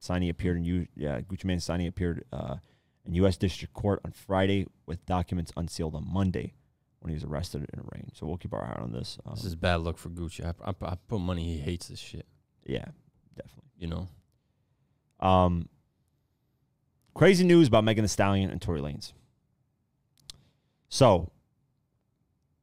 Siney appeared in U. Yeah, Gucci Mane Siney appeared uh, in U.S. District Court on Friday with documents unsealed on Monday when he was arrested in a rain. So we'll keep our eye on this. Um, This is bad luck for Gucci. I, I, I put money he hates this shit. yeah, definitely. You know. Um, crazy news about Megan Thee Stallion and Tory Lanez. So,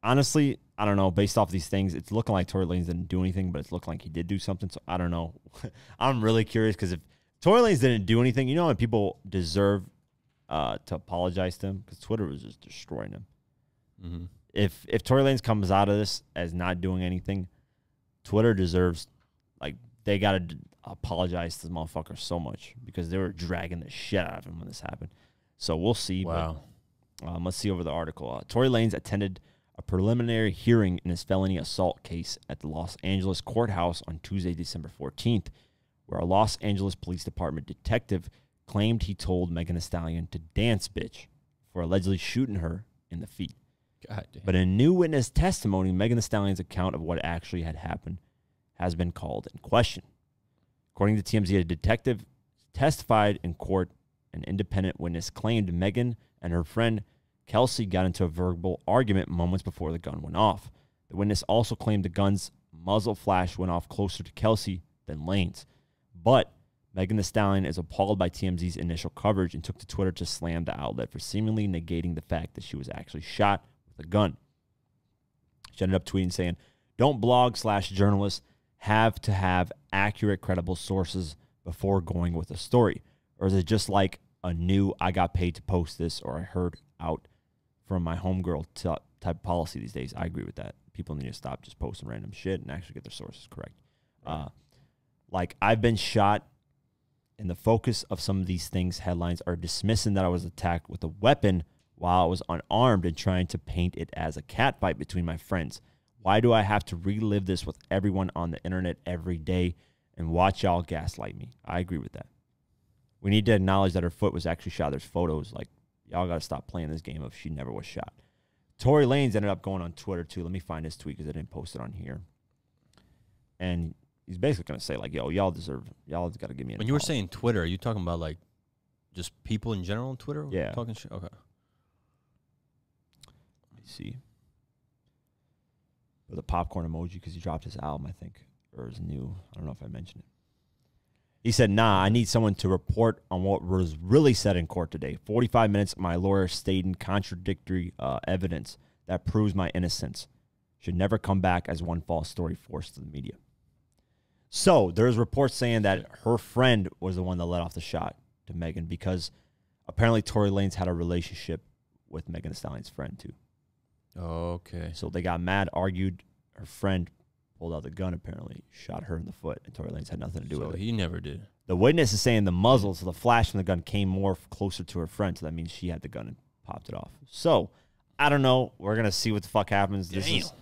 honestly, I don't know. Based off these things, it's looking like Tory Lanez didn't do anything, but it's looking like he did do something. So I don't know. I'm really curious because if Tory Lanez didn't do anything, you know, when people deserve uh, to apologize to him because Twitter was just destroying him. Mm-hmm. If if Tory Lanez comes out of this as not doing anything, Twitter deserves like they gotta d- apologize to the motherfucker so much because they were dragging the shit out of him when this happened. So we'll see. but- Wow. um, let's see over the article. Uh, Tory Lanez attended a preliminary hearing in his felony assault case at the Los Angeles courthouse on Tuesday, December 14th, where a Los Angeles Police Department detective claimed he told Megan Thee Stallion to dance, bitch, for allegedly shooting her in the feet. But in new witness testimony, Megan Thee Stallion's account of what actually had happened has been called in question. According to TMZ, a detective testified in court. An independent witness claimed Megan and her friend Kelsey got into a verbal argument moments before the gun went off. The witness also claimed the gun's muzzle flash went off closer to Kelsey than Lanez. But Megan Thee Stallion is appalled by TMZ's initial coverage and took to Twitter to slam the outlet for seemingly negating the fact that she was actually shot with a gun. She ended up tweeting saying, Don't blog slash journalists have to have accurate, credible sources before going with a story? Or is it just like a new I got paid to post this or I heard out from my homegirl type of policy these days? I agree with that. People need to stop just posting random shit and actually get their sources correct. Uh, like I've been shot and the focus of some of these things headlines are dismissing that I was attacked with a weapon while I was unarmed and trying to paint it as a cat fight between my friends. Why do I have to relive this with everyone on the internet every day and watch y'all gaslight me? I agree with that. We need to acknowledge that her foot was actually shot. There's photos. Like, y'all got to stop playing this game of she never was shot. Tory Lanez ended up going on Twitter too. Let me find his tweet because I didn't post it on here. And he's basically going to say, like, yo, y'all deserve, y'all got to give me an When you were apology. saying Twitter, are you talking about like just people in general on Twitter? Yeah. Talking shit. Okay. Let me see. With a popcorn emoji because he dropped his album, I think, or his new. I don't know if I mentioned it. He said, "Nah, I need someone to report on what was really said in court today. Forty-five minutes. My lawyer stating contradictory uh, evidence that proves my innocence. Should never come back as one false story forced to the media." So there's reports saying that her friend was the one that let off the shot to Megan because apparently Tory Lanez had a relationship with Megan Thee Stallion's friend too. Okay. So they got mad, argued. Her friend pulled out the gun, apparently, shot her in the foot, and Tory Lanez had nothing to do So with it. he never did. The witness is saying the muzzle, so the flash from the gun came more closer to her friend, so that means she had the gun and popped it off. So I don't know. We're gonna see what the fuck happens. This is.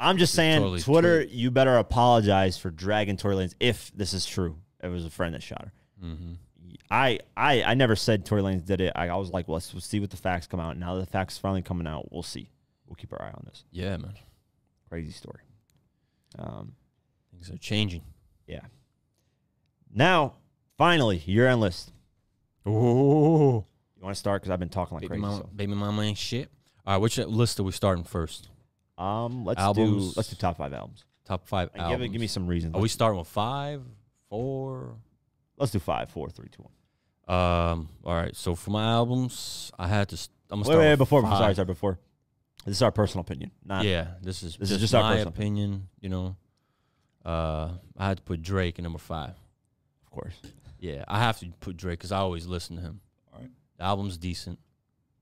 I'm just saying, totally Twitter, true. you better apologize for dragging Tory Lanez if this is true. It was a friend that shot her. Mm-hmm. I, I, I never said Tory Lanez did it. I, I was like, well, let's, let's see what the facts come out. Now that the facts are finally coming out, we'll see. We'll keep our eye on this. Yeah, man. Crazy story. Um, Things are changing. yeah. Now, finally, end list. Oh, You want to start? Because I've been talking like baby crazy. mama, so. baby mama ain't shit. All right, which list are we starting first? Um, let's do let's do top five albums. Top five And albums. give, it- give me some reasons. Are we starting with five, four? let's do five, four, three, two, one. Um. All right. So for my albums, I had to. St- I'm gonna Wait, start wait, with before, five. sorry, sorry, before. This is our personal opinion. Not yeah, this is this just, is just our my personal opinion. You know, uh, I had to put Drake in number five. of course. Yeah, I have to put Drake because I always listen to him. All right. The album's decent.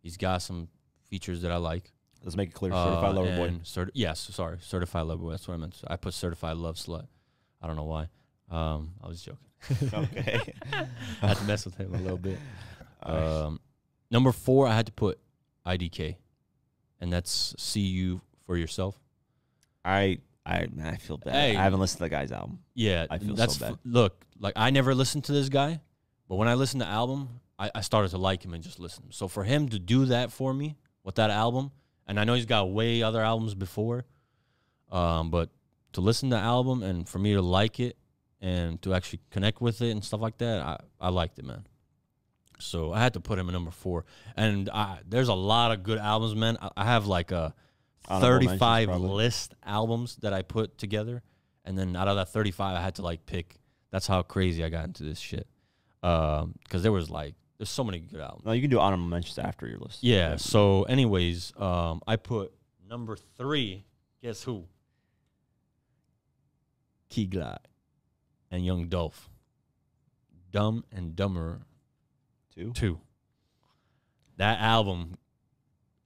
He's got some features that I like. Let's make it clear. Certified Uh, Lover Boy. Certi- yes, sorry, certified lover boy. That's what I meant. I put certified love slut. I don't know why. Um, I was joking. okay. I had to mess with him a little bit. Um, number four, I had to put IDK, and that's "See You for Yourself." I I man, I feel bad. Hey. I haven't listened to the guy's album. Yeah, I feel so bad. look. Like I never listened to this guy, but when I listened to the album, I, I started to like him and just listen. So for him to do that for me with that album, And I know he's got way other albums before, um, but to listen to the album and for me to like it and to actually connect with it and stuff like that, I, I liked it, man. So I had to put him at number four. And I, there's a lot of good albums, man. I, I have like a Honorable mentions, 35 probably. list albums that I put together, and then out of that 35, I had to like pick. That's how crazy I got into this shit. Because there was like, there's so many good albums. No, you can do honorable mentions after your list. Yeah. So, anyways, um, I put number three. Guess who? Key Glock and Young Dolph. Dumb and Dumber Two Two. That album.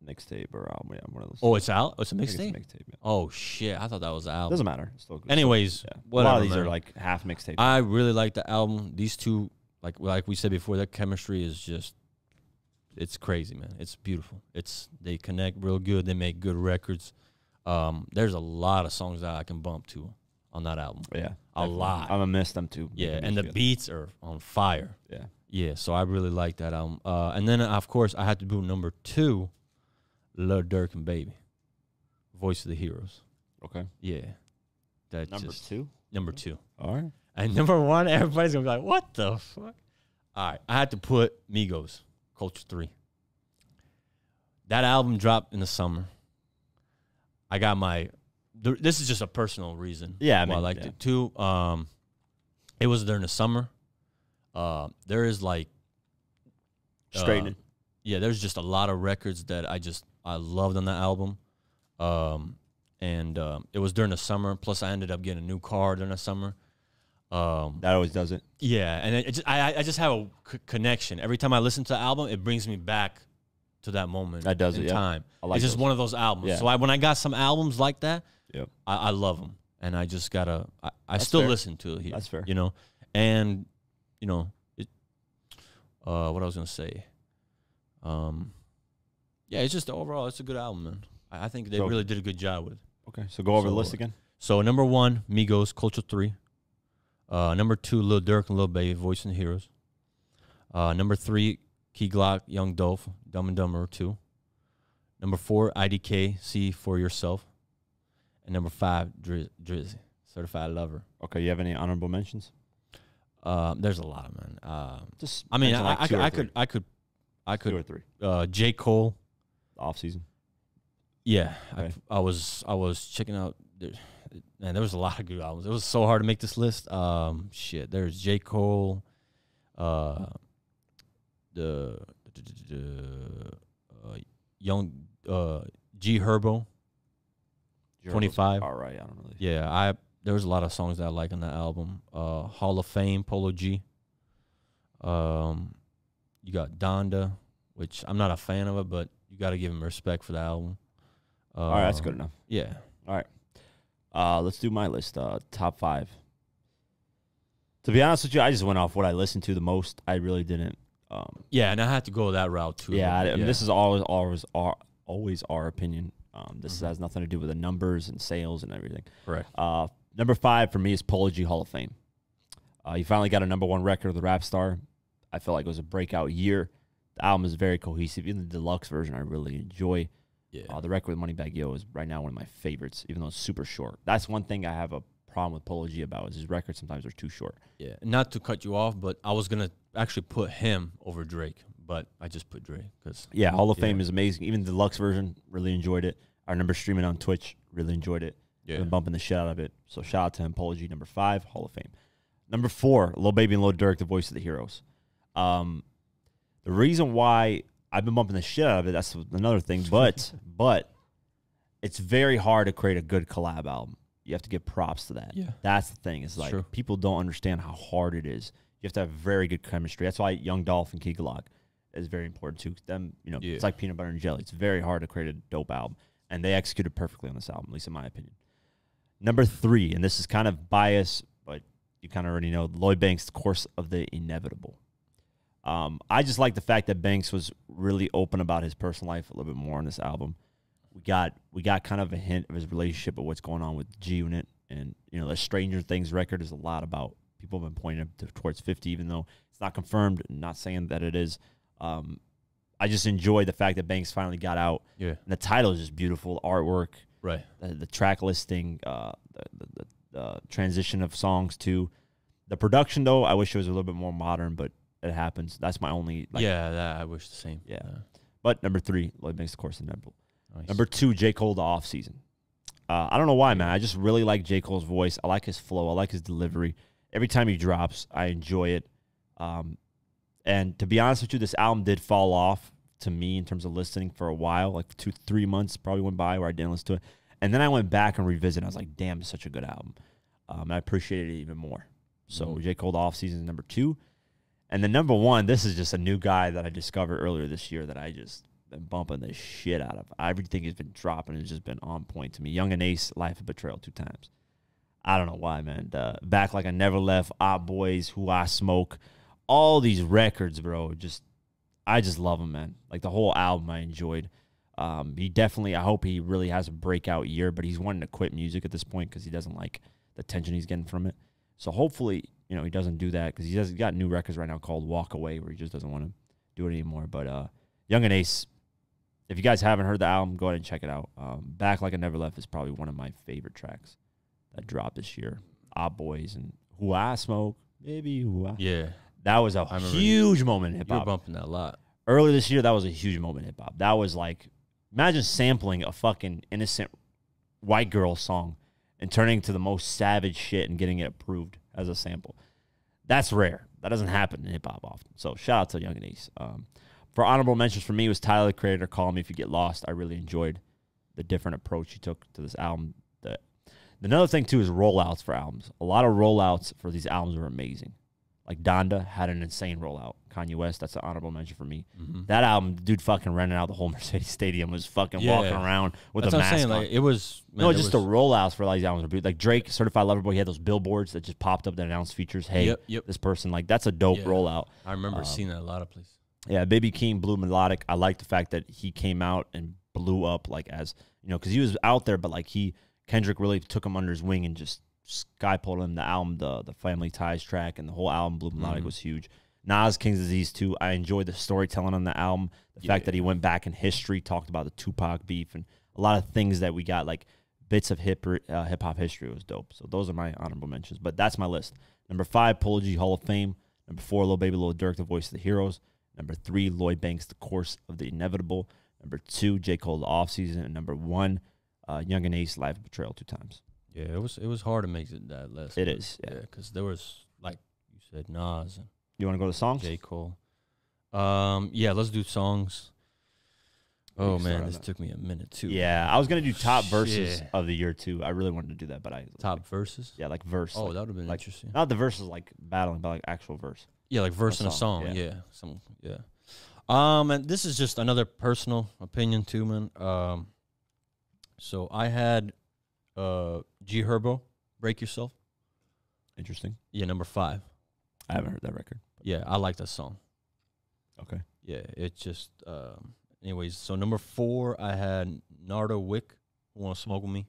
mixtape or album. Yeah, one of those. Oh, it's out. Oh, it's a I think it's a mixtape. mixtape. Yeah. Oh shit! I thought that was the album. Doesn't matter. It's still good. Anyways, yeah. a lot of these are like half mixtape. I really like the album. These two, like like we said before, that chemistry is just it's crazy, man. It's beautiful. It's they connect real good. They make good records. Um, there's a lot of songs that I can bump to on that album. yeah, a definitely. lot. I'm gonna miss them too. Yeah, and the beats are on fire. together. Yeah, so I really like that album. Uh, and then of course I had to do number two, Lil Durk and Baby, Voice of the Heroes. Okay. Yeah, that Number just two. number two. All right. And number one, everybody's gonna be like, "What the fuck?" All right, I had to put Migos, Culture Three. That album dropped in the summer. I got my. th- This is just a personal reason. Yeah, I why I liked yeah. it too. Um, it was during the summer. Uh, there is like, uh, Straightening. yeah, there's just a lot of records that I just I loved on that album. Um, and um, it was during the summer. Plus, I ended up getting a new car during the summer. Um, that always does it. yeah, and it just, I I- just have a c- connection. Every time I listen to the album, it brings me back to that moment. That does in it, yeah. time. I like it's just those. one of those albums. Yeah. So I, when I got some albums like that, Yep. I, I love them, and I just gotta. I, I still fair. listen to it here. That's fair. You know, and you know it. Uh, what I was gonna say. Um, yeah, it's just overall, it's a good album, man. I, I think they So- really did a good job with. it. Okay. So go over the list again. So number one, Migos, Culture Three. Uh, number two, Lil Durk and Lil Baby, Voice and Heroes. Uh, number three, Key Glock, Young Dolph, Dumb and Dumber Two. Number four, IDK, See for Yourself. And number five, Drizzy, Drizzy Certified Lover. Okay. You have any honorable mentions? Um, there's a lot of man. Um, Just. I mean, I, like I, could, I could, I could, I two or could. three. Uh, J Cole. Off season. Yeah, Okay. I, I was I was checking out. Man, there was a lot of good albums. It was so hard to make this list. Um, shit. There's J Cole, uh, the, the, the, uh, young uh G Herbo. 25. All right. I don't really. Yeah, I there was a lot of songs that I like on that album. Uh, Hall of Fame, Polo G. Um, you got Donda, which I'm not a fan of it, but you got to give him respect for the album. Uh, All right. That's good enough. Yeah. Uh, let's do my list. Uh, top five. To be honest with you, I just went off what I listened to the most. I really didn't. Um, Yeah, and I had to go that route too. yeah, I, I mean, bit, this is always always our always our opinion. Um, this Mhm. has nothing to do with the numbers and sales and everything. correct. Uh, number five for me is Polo G Hall of Fame. Uh, he finally got a number one record with the Rapstar. I felt like it was a breakout year. The album is very cohesive. Even the deluxe version, I really enjoy. Yeah, Uh, the record with Moneybagg Yo is right now one of my favorites, even though it's super short. That's one thing I have a problem with Polo G about is his records sometimes are too short. yeah. Not to cut you off, but I was gonna actually put him over Drake, but I just put Drake because Yeah, Hall of Yeah. Fame is amazing. Even the deluxe version, really enjoyed it. I remember streaming on Twitch, really enjoyed it. yeah, Been bumping the shit out of it. So shout out to him. Polo G, number five, Hall of Fame. Number four, Lil Baby and Lil Durk, the voice of the heroes. Um, the reason why I've been bumping the shit out of it, that's another thing. But but it's very hard to create a good collab album. You have to give props to that. Yeah. That's the thing. It's like True. people don't understand how hard it is. You have to have very good chemistry. That's why Young Dolph and Key Glock is very important too. Them, you know, Yeah. it's like peanut butter and jelly. It's very hard to create a dope album, and they executed perfectly on this album, at least in my opinion. Number three, and this is kind of bias, but you kind of already know Lloyd Banks' Course of the Inevitable. Um, I just like the fact that Banks was really open about his personal life a little bit more on this album. We got we got kind of a hint of his relationship of what's going on with G Unit, and you know the Stranger Things record is a lot about people have been pointing to, towards fifty, even though it's not confirmed. Not saying that it is. Um, I just enjoy the fact that Banks finally got out. Yeah. And the title is just beautiful artwork, Right. the, the track listing, uh, the, the, the, the transition of songs to the production. Though I wish it was a little bit more modern, but it happens. That's my only. Like, yeah, that I wish the same. Yeah. But number three, Lloyd makes the course, inevitable. Nice. Number two, J. Cole, the off season. Uh, I don't know why, man. I just really like J. Cole's voice. I like his flow. I like his delivery. Every time he drops, I enjoy it. Um, and to be honest with you, this album did fall off to me in terms of listening for a while, like two, three months probably went by where I didn't listen to it. And then I went back and revisited. I was like, damn, it's such a good album. Um, I appreciated it even more. So Mhm. J. Cole, the off season is number two. And then number one, this is just a new guy that I discovered earlier this year that I just been bumping the shit out of. Everything has been dropping. It's just been on point to me. Yungeen Ace, Life of Betrayal, two times. I don't know why, man. The Back Like I Never Left, Op Boys, Who I Smoke, all these records, bro. Just, I just love them, man. Like the whole album, I enjoyed. Um, he definitely, I hope he really has a breakout year, but he's wanting to quit music at this point because he doesn't like the attention he's getting from it. So hopefully, you know, he doesn't do that because he does. He got new records right now called Walk Away, where he just doesn't want to do it anymore. But uh, Yungeen Ace, if you guys haven't heard the album, go ahead and check it out. Um, Back Like I Never Left is probably one of my favorite tracks that dropped this year. Op Boys and Who I Smoke, maybe Who I. Yeah. That was a huge moment in hip hop. bumping that a lot. Earlier this year, that was a huge moment in hip hop. That was like, imagine sampling a fucking innocent white girl song and turning to the most savage shit and getting it approved as a sample. That's rare. That doesn't happen in hip hop often. So shout out to Yungeen Ace. Um, for honorable mentions for me was Tyler the Creator. Call me if you get lost. I really enjoyed the different approach he took to this album. The, another thing too is rollouts for albums. A lot of rollouts for these albums were amazing. Like Donda had an insane rollout. Kanye West, that's an honorable mention for me. Mhm. That album, dude, fucking renting out the whole Mercedes Stadium was fucking walking Yeah. around with That's a what I'm mask saying. on. Like it was. man, no, it just was, the rollouts for all these albums. Like Drake, Certified Lover Boy, he had those billboards that just popped up that announced features. Hey, Yep, yep. this person, like that's a dope Yeah. rollout. I remember um, seeing that a lot of places. Yeah, Baby Keem, Blue Melodic. I like the fact that he came out and blew up like as you know because he was out there, but like he Kendrick really took him under his wing and just skypulled him. The album, the the Family Ties track, and the whole album, Blue Melodic, Mhm. was huge. Nas King's Disease too. I enjoyed the storytelling on the album. The fact that he went back in history, talked about the Tupac beef and a lot of things that we got like bits of hip uh, hip hop history was dope. So those are my honorable mentions. But that's my list. Number five, Polo G Hall of Fame. Number four, Lil Baby Lil Durk, the voice of the heroes. Number three, Lloyd Banks, the course of the inevitable. Number two, J. Cole, the off season. And number one, uh, Yungeen Ace, Live Betrayal two times. Yeah, it was. It was hard to make it that list. It is, yeah. Yeah, because there was like you said, Nas and You want to go to songs? J Cole. Um. Yeah. Let's do songs. Oh man, this that. took me a minute too. Yeah, I was gonna do top verses of the year too. I really wanted to do that, but I Top verses. yeah, like verse. Oh, like, that would have been like- interesting. not the verses like battling, but like actual verse. Yeah, like verse in a song, song. yeah. Yeah. Some. Yeah. Um. And this is just another personal opinion too, man. Um. So I had, uh, G Herbo, break yourself. Interesting. Yeah, number five. I haven't heard that record. Yeah, I like that song. Okay. Yeah, it just um anyways, so number four I had Nardo Wick, who wanna smoke with me.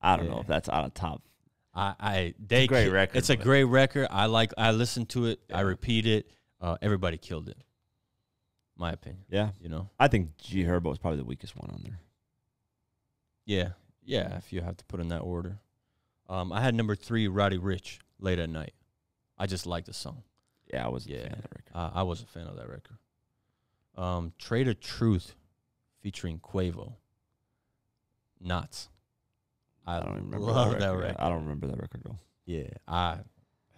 I don't know if that's out of top. I, I they a great record, It's a great record. I like I listened to it, I repeat it. Uh everybody killed it. My opinion. Yeah, You know? I think G Herbo is probably the weakest one on there. Yeah. Yeah, if you have to put in that order. Um I had number three, Roddy Ricch, late at night. I just like the song. Yeah, I was a Yeah. fan of that record. Uh, I was a fan of that record. Um, Trae tha Truth featuring Quavo. Knots. I, I don't remember love that that record. record. I don't remember that record though. Yeah, I.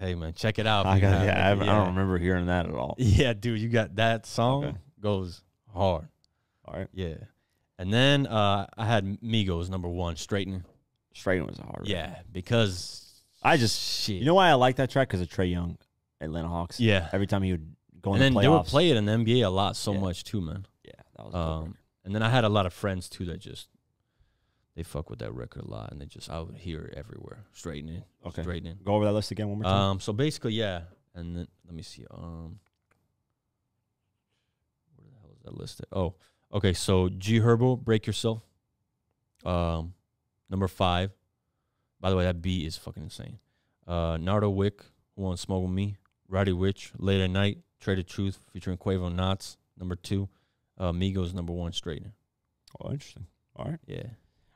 Hey man, check it out. I got yeah, I, haven't- I don't remember hearing that at all. Yeah, dude, you got that song Okay. goes hard. All right, Yeah, and then uh, I had Migos number one, Straighten. Straighten was a hard. record. Yeah, because I just shit. you know why I like that track because of Trae Young, Atlanta Hawks. yeah, Every time he would go in and then the they would playoffs, play it in the NBA a lot, so Yeah. much too, man. Yeah, that was Um, and then I had a lot of friends too that just they fuck with that record a lot, and they just I would hear it everywhere, straightening, Okay. straightening. Go over that list again one more time. Um, so basically, yeah, and then let me see. Um, where the hell is that listed? Oh, okay. So G Herbo, break yourself. Um, number five. By the way, that beat is fucking insane. Uh, Nardo Wick, who wants smoke with me? Roddy Ricch, late at night. Trae tha Truth featuring Quavo Knots. number two. Uh, Migos number one. Straighten. Oh, interesting. All right. Yeah.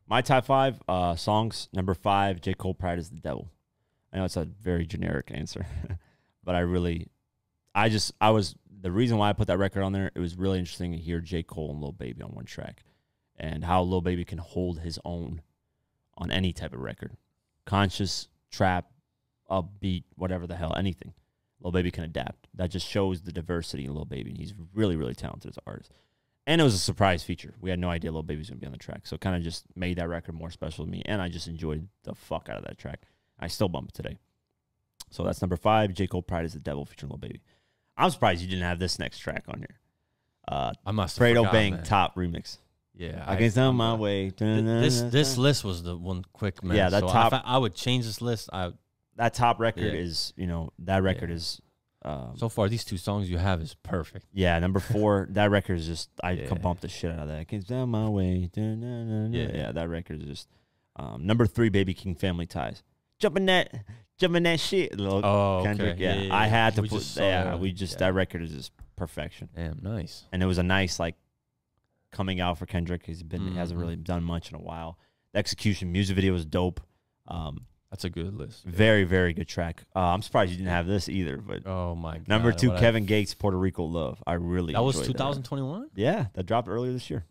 My top five uh, songs. Number five, J. Cole, Pride is the Devil. I know it's a very generic answer, but I really, I just, I was, the reason why I put that record on there, it was really interesting to hear J. Cole and Lil Baby on one track and how Lil Baby can hold his own on any type of record. Conscious, trap, upbeat, whatever the hell, anything. Lil Baby can adapt. That just shows the diversity in Lil Baby. And he's really, really talented as an artist. And it was a surprise feature. We had no idea Lil Baby was going to be on the track. So it kind of just made that record more special to me. And I just enjoyed the fuck out of that track. I still bump it today. So that's number five. J. Cole Pride is the Devil featuring Lil Baby. I'm surprised you didn't have this next track on here. Uh, I must have Fredo forgot, Bang man. Top remix. Yeah. I guess on my I'm- way. Th- This this list was the one quick man. Yeah, that so top- I, I would change this list. I that top record Yeah. is, you know, that record is. Um, so far these two songs you have is perfect. yeah, number four. that record is just I Yeah. can bump the shit out of that. It's down my way. Yeah, Yeah. yeah, that record is just. Um, number three, Baby Keem Family Ties. Jumping that, jumping that shit. Lil Oh, Kendrick. okay. Yeah, Yeah, yeah, I had to We put. Yeah, we just Yeah. that record is just perfection, Damn, nice. and it was a nice like coming out for Kendrick. He's been he hasn't really done much in a while. The execution, music video was dope. Um, That's a good list. very very good track. Uh, I'm surprised you didn't have this either, but Oh my god. number two, what I- Kevin Gates, Puerto Rico Love. I really That was enjoyed 2021. Yeah, that dropped earlier this year.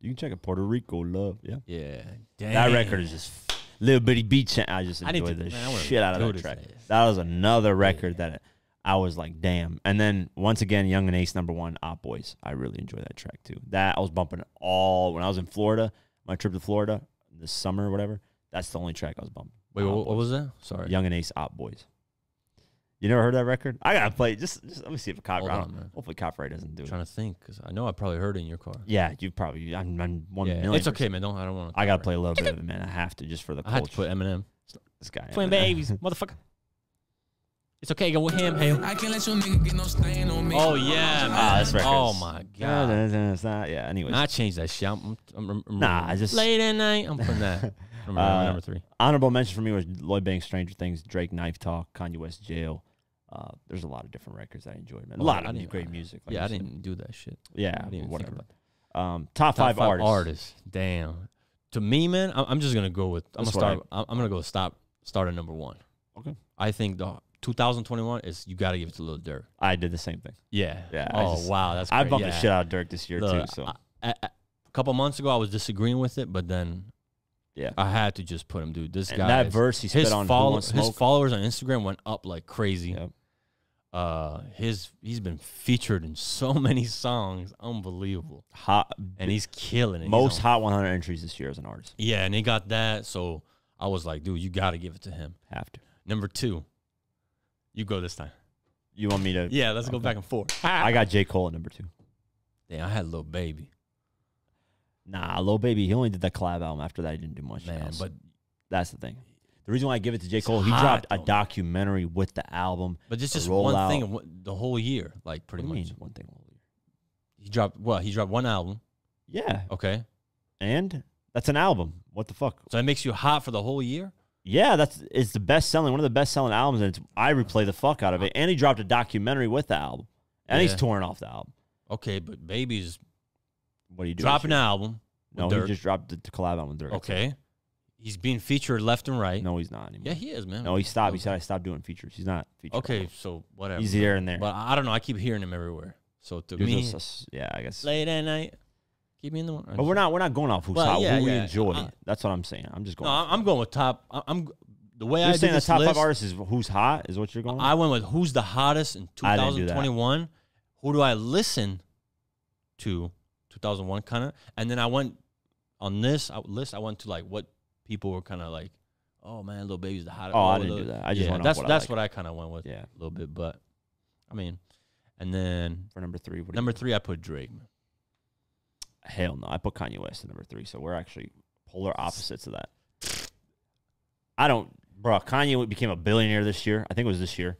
You can check it. Puerto Rico Love. Yeah. Yeah. That record is just little bitty beat. I just I enjoyed to- the man, shit out of that track. That was another record that I was like, damn. And then once again, Yungeen Ace number one, Op Boys. I really enjoy that track too. That I was bumping all when I was in Florida. My trip to Florida this summer or whatever. That's the only track I was bumping. Wait, what, what was that? Sorry. Yungeen Ace Op Boys. You never heard that record? I gotta play. Just, just let me see if a copyright. on, man. Hopefully, copyright doesn't do I'm it. trying to think because I know I probably heard it in your car. Yeah, you probably. I'm, I'm one yeah, million it's okay, percent. man. Don't I don't want. to. I gotta play a little bit of it, man. I have to just for the I had to put Eminem. this guy. Twin Eminem. babies, motherfucker. It's okay. Go with him. Hey. I can't let your nigga get no stain on me. Oh yeah, man. Ah, this record Oh is- my Yeah, god. it's not- yeah. Anyways, I changed that shit. I'm, I'm, I'm, I'm Nah, I just- late at night. I'm putting that. Number, Uh, number three. honorable mention for me was Lloyd Banks, Stranger Things, Drake, Knife Talk, Kanye West, Jail. Uh, there's a lot of different records I enjoyed, man. A Oh, lot I of didn't- great I- music. like Yeah, I said. didn't do that shit. Yeah, I didn't even think whatever. about Um, top, five, artists. Damn. To me, man, I'm, I'm just gonna go with. I'm That's gonna start. I'm, I'm gonna go stop. Start at number one. Okay. I think the 2021 is you got to give it to Lil Durk. I did the same thing. Yeah. Yeah, I Oh just- wow, that's. I bumped yeah. the shit out of Durk this year Look, too. So I- I- I- a couple months ago, I was disagreeing with it, but then yeah, I had to just put him, dude. This and guy. that is- verse he spit his on Who follow, Wants his Smoke. followers on Instagram went up like crazy. Yep. Uh, his he's been featured in so many songs, unbelievable, hot, and he's killing it. He's most on- hot 100 entries this year as an artist. Yeah, and he got that, so I was like, dude, you got to give it to him. Have to. Number two, you go this time. You want me to? Yeah, let's go back and forth. I got J Cole at number two. Damn, I had Lil Baby, Nah, Lil Baby, he only did that collab album. After that, he didn't do much. man, else. but that's the thing. The reason why I give it to J Cole, he hot, dropped though, a man. documentary with the album. but it's just one rollout. thing the whole year, like pretty What much. mean one thing. Lil Baby? He dropped well, He dropped one album. Yeah, Okay, and that's an album. What the fuck? so it makes you hot for the whole year. Yeah, that's it's the best selling, one of the best selling albums, and it's, I replay the fuck out of it. And he dropped a documentary with the album, and he's Yeah. touring off the album. Okay, but Baby's What do you do? dropping an album. No, he just dropped the, the collab album with Durk. Okay, he's being featured left and right. No, he's not anymore. Yeah, he is, man. No, he stopped. He said I stopped doing features. He's not featured. Okay, anymore. so whatever. he's here and there. But I don't know. I keep hearing him everywhere. So to You're me, a yeah, I guess. late at night, keep me in the. But we're not we're not going off who's Well, hot, yeah, who we yeah. enjoy. I- That's what I'm saying. I'm just No, going. I'm going with top. I- I'm the way you're I do saying the this top list, five artists is who's hot is what you're going. I went with who's the hottest in I didn't do that. 2021. Who do I listen to? 2001 kind of, and then I went on this I- list. I went to like what people were kind of like. Oh man, little baby's the hottest. Oh, I Lil- didn't do that. I just yeah, went off that's what I that's like. what I kind of went with yeah, a little bit, but I mean, and then for number three. What do number you, three I put Drake. Man. Hell no, I put Kanye West at number three. So we're actually polar opposites of that. I don't, bro. Kanye became a billionaire this year. I think it was this year.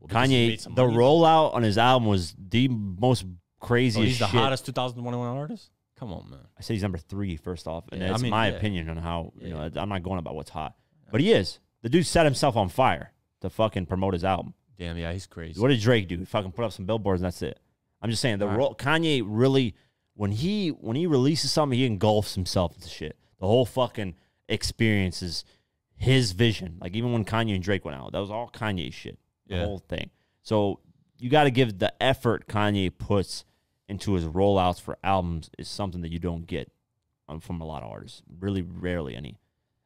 Well, because he made Kanye, the rollout on his album was the most oh, craziest So he's the shit. hottest 2021 artist. Come on, man. I say he's number three first off, and Yeah, I that's mean, my yeah. opinion on how you Yeah. know. I'm not going about what's hot, but he is. The dude set himself on fire to fucking promote his album. Damn, yeah, he's crazy. What did Drake do? He fucking put up some billboards and that's it. I'm just saying the Alright. role Kanye really when he when he releases something, he engulfs himself into shit. The whole fucking experience is his vision. Like even when Kanye and Drake went out, that was all Kanye shit. The Yeah. whole thing. So you got to give the effort Kanye puts into his rollouts for albums is something that you don't get um, from a lot of artists. Really rarely any.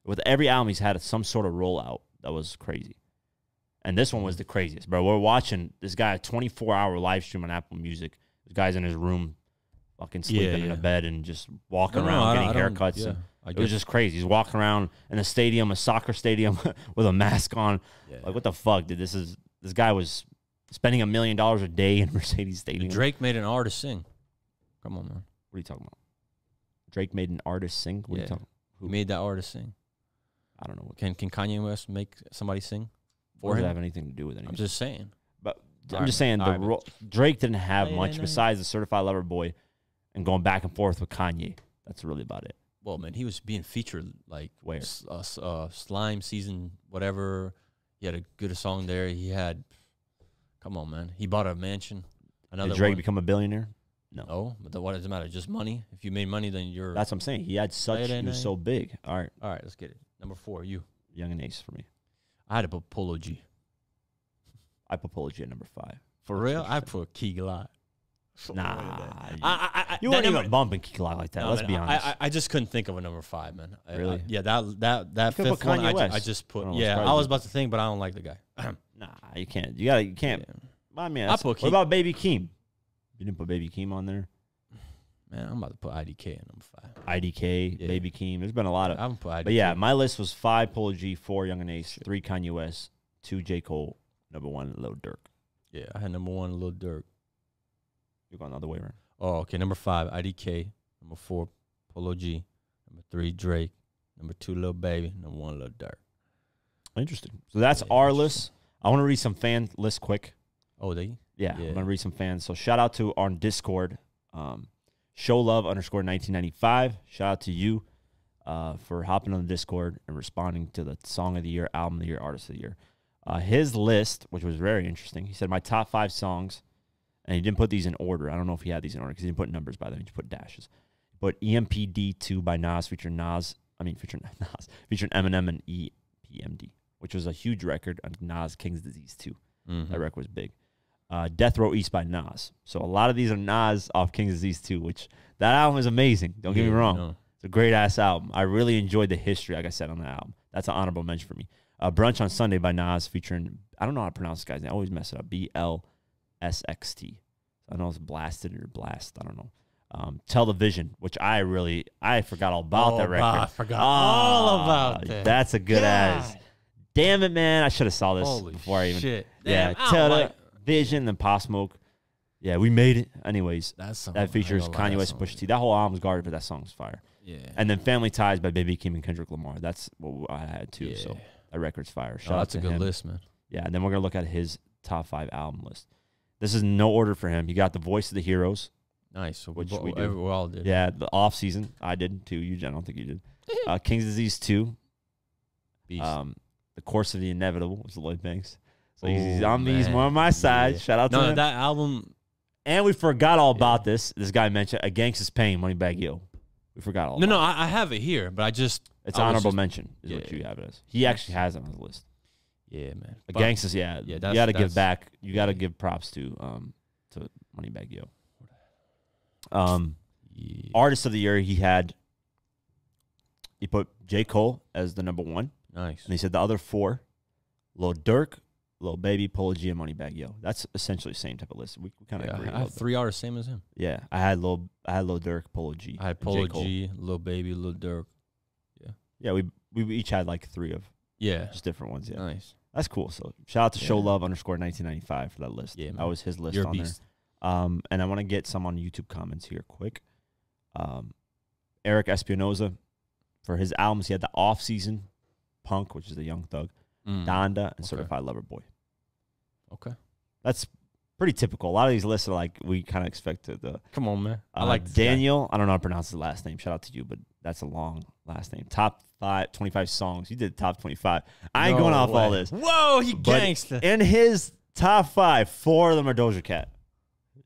With every album, he's had some sort of rollout that was crazy. And this one was the craziest, bro. We're watching this guy a 24 hour live stream on Apple Music. This guy's in his room, fucking sleeping in yeah. a bed and just walking No, around getting haircuts. yeah, and it was just crazy. He's walking around in a stadium, a soccer stadium, with a mask on. Like, what the fuck, dude? This is this guy was spending a million dollars a day in Mercedes Stadium. Drake made an artist sing. Come on, man. What are you talking about? Drake made an artist sing. What are you Yeah. talking? He made that artist sing. I don't know. Can can Kanye West make somebody sing for does him? have anything to do with anything? I'm just saying. But I'm just saying the Drake didn't have much besides the Certified Lover Boy and going back and forth with Kanye. That's really about it. Well, man, he was being featured like Where? s- uh, uh, slime season, whatever. He had a good song there. He had. Come on, man. He bought a mansion. Another Did Drake one. become a billionaire? No. No, but then what does it matter? Just money. If you made money, then you're. That's what I'm saying. He had such. He was so big. All right, all right. Let's get it. Number four, you. Yungeen Ace for me. I had to put Polo G. I put Polo G at number five. For real, I put Key Glock. Nah, you, I, I, you weren't number- even bumping Glock like that. No, Let's man, be honest. I, I just couldn't think of a number five, man. I- I- Really? yeah, that that that You fifth one, I, ju- I just put. I yeah, I was about to think, but I don't like the guy. nah, you can't. You gotta. You can't. Yeah. I mean, I put what about Baby Keem? You didn't put Baby Keem on there. Man, I'm about to put IDK at number five. IDK, Yeah. Baby Keem. There's been a lot of. I'm put IDK. But yeah, my list was five Polo G, four Yungeen Ace, three Kanye West, two J Cole, number one Lil Durk. yeah, I had number one, Lil Durk. You're going the other way around. Oh, okay. Number five, IDK. Number four, Polo G. Number three, Drake. Number two, Lil Baby. Number one, Lil Durk. Interesting. So that's Yeah, our list. I want to read some fan list quick. Oh, they. Yeah, Yeah. I'm gonna read some fans. So shout out to on Discord, um, show love underscore 1995. Shout out to you uh, for hopping on the Discord and responding to the song of the year, album of the year, artist of the year. Uh, his list, which was very interesting, he said my top five songs, and he didn't put these in order. I don't know if he had these in order because he didn't put numbers by them. He just put dashes. But E EPMD2 by Nas featuring Nas, I mean featuring Nas, featuring Eminem and E EPMD, which was a huge record on Nas King's Disease 2. Mhm. That record was big. Uh, Death Row East by Nas. So a lot of these are Nas off King's Disease 2, which that album is amazing. Don't get me wrong. no. It's a great ass album. I really enjoyed the history, like I said, on the album. That's an honorable mention for me. Uh, Brunch on Sunday by Nas featuring, I don't know how to pronounce this guy's name. I always mess it up. B L S X T. I know it's blasted or blast. I don't know. Um, Television, which I really, I forgot all about Oh, that record. I forgot all about that. That's a good ass. Damn it, man. I should have saw this Holy before I even. shit. Yeah, Damn, I don't Tell like- Vision and Pop Smoke. Yeah, we made it. Anyways, That's that features I ain't gonna lie, Kanye West Pusha. T. That whole album's garbage, but that song's fire. Yeah. And then Family Ties by Baby Keem and Kendrick Lamar. That's what I had too. So that record's fire. Shout Oh, that's a good him. list, man. Yeah, and then we're gonna look at his top five album list. This is no order for him. He got the Voice of the Heroes. Nice. So Which bo- we do. we all did. Yeah, the off season. I did too. You, I don't think you did. Uh, King's Disease two. Beast. Um, the Course of the Inevitable was Lloyd Banks. So he's, he's on me. He's more on my side. Yeah. Shout out to him. that album. And we forgot all about this. This guy mentioned A Gangsta's Pain, Moneybagg Yo. We forgot all No, no, I, I have it here, but I just. It's I honorable just- mention, is what Yeah. you have it as. He actually has it on his list. Yeah, man. The But- Gangsta's, yeah. yeah, you got to give back. You got to give props to um to Moneybagg Yo. Um, Yeah. artist of the year, he had. He put J Cole as the number one, Nice. and he said the other four, Lil Durk, Lil Baby, Polo G, and Moneybagg Yo. That's essentially the same type of list. We, we kind of Yeah, agree. I have three artists same as him. Yeah, I had Lil, I had Lil Durk, Polo G. I had. Polo G, Lil Baby, Lil Durk. Yeah. Yeah, we we each had like three of Yeah. just different ones. Yeah, Nice. That's cool. So shout out to Show Love underscore nineteen ninety five for that list. Yeah, that was his list You're on beast. there. Um, and I want to get some on YouTube comments here quick. Um, Eric Espinoza for his albums, he had the off season, Punk, which is the Young Thug, Mm. Donda, and Okay. Certified Lover Boy. Okay. That's pretty typical. A lot of these lists are like we kind of expected the Come on, man. I Uh, like this guy. Daniel. I don't know how to pronounce his last name. Shout out to you, but that's a long last name. Top five, 25 songs. You did top 25. I ain't No going off all this. Whoa, he gangsta. In his top five, four of them are Doja Cat.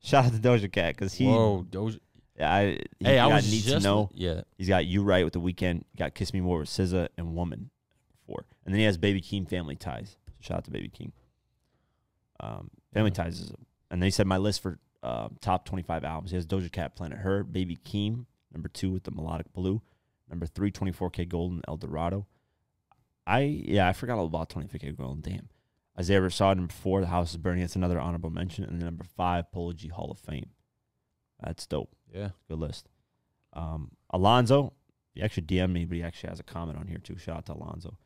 Shout out to Doja Cat because he. Whoa, Doja. Yeah, I, he Hey, I was need just to know. Yeah, He's got you right with the Weeknd. Got Kiss Me More with SZA and Woman before, and then he has Baby Keem Family Ties. So shout out to Baby Keem. Um, Family Ties is, and then he said my list for uh, top twenty five albums. He has Doja Cat, Planet Her, Baby Keem, number two with the Melodic Blue, number three, 24kGoldn, El Dorado. I yeah, I forgot all about 24kGoldn. Damn. Isaiah Rashad, number four, The House is Burning. That's another honorable mention. And then number five, Polo G Hall of Fame. That's dope. yeah. Good list. Um, Alonzo, he actually DM'd me, but he actually has a comment on here too. Shout out to Alonzo.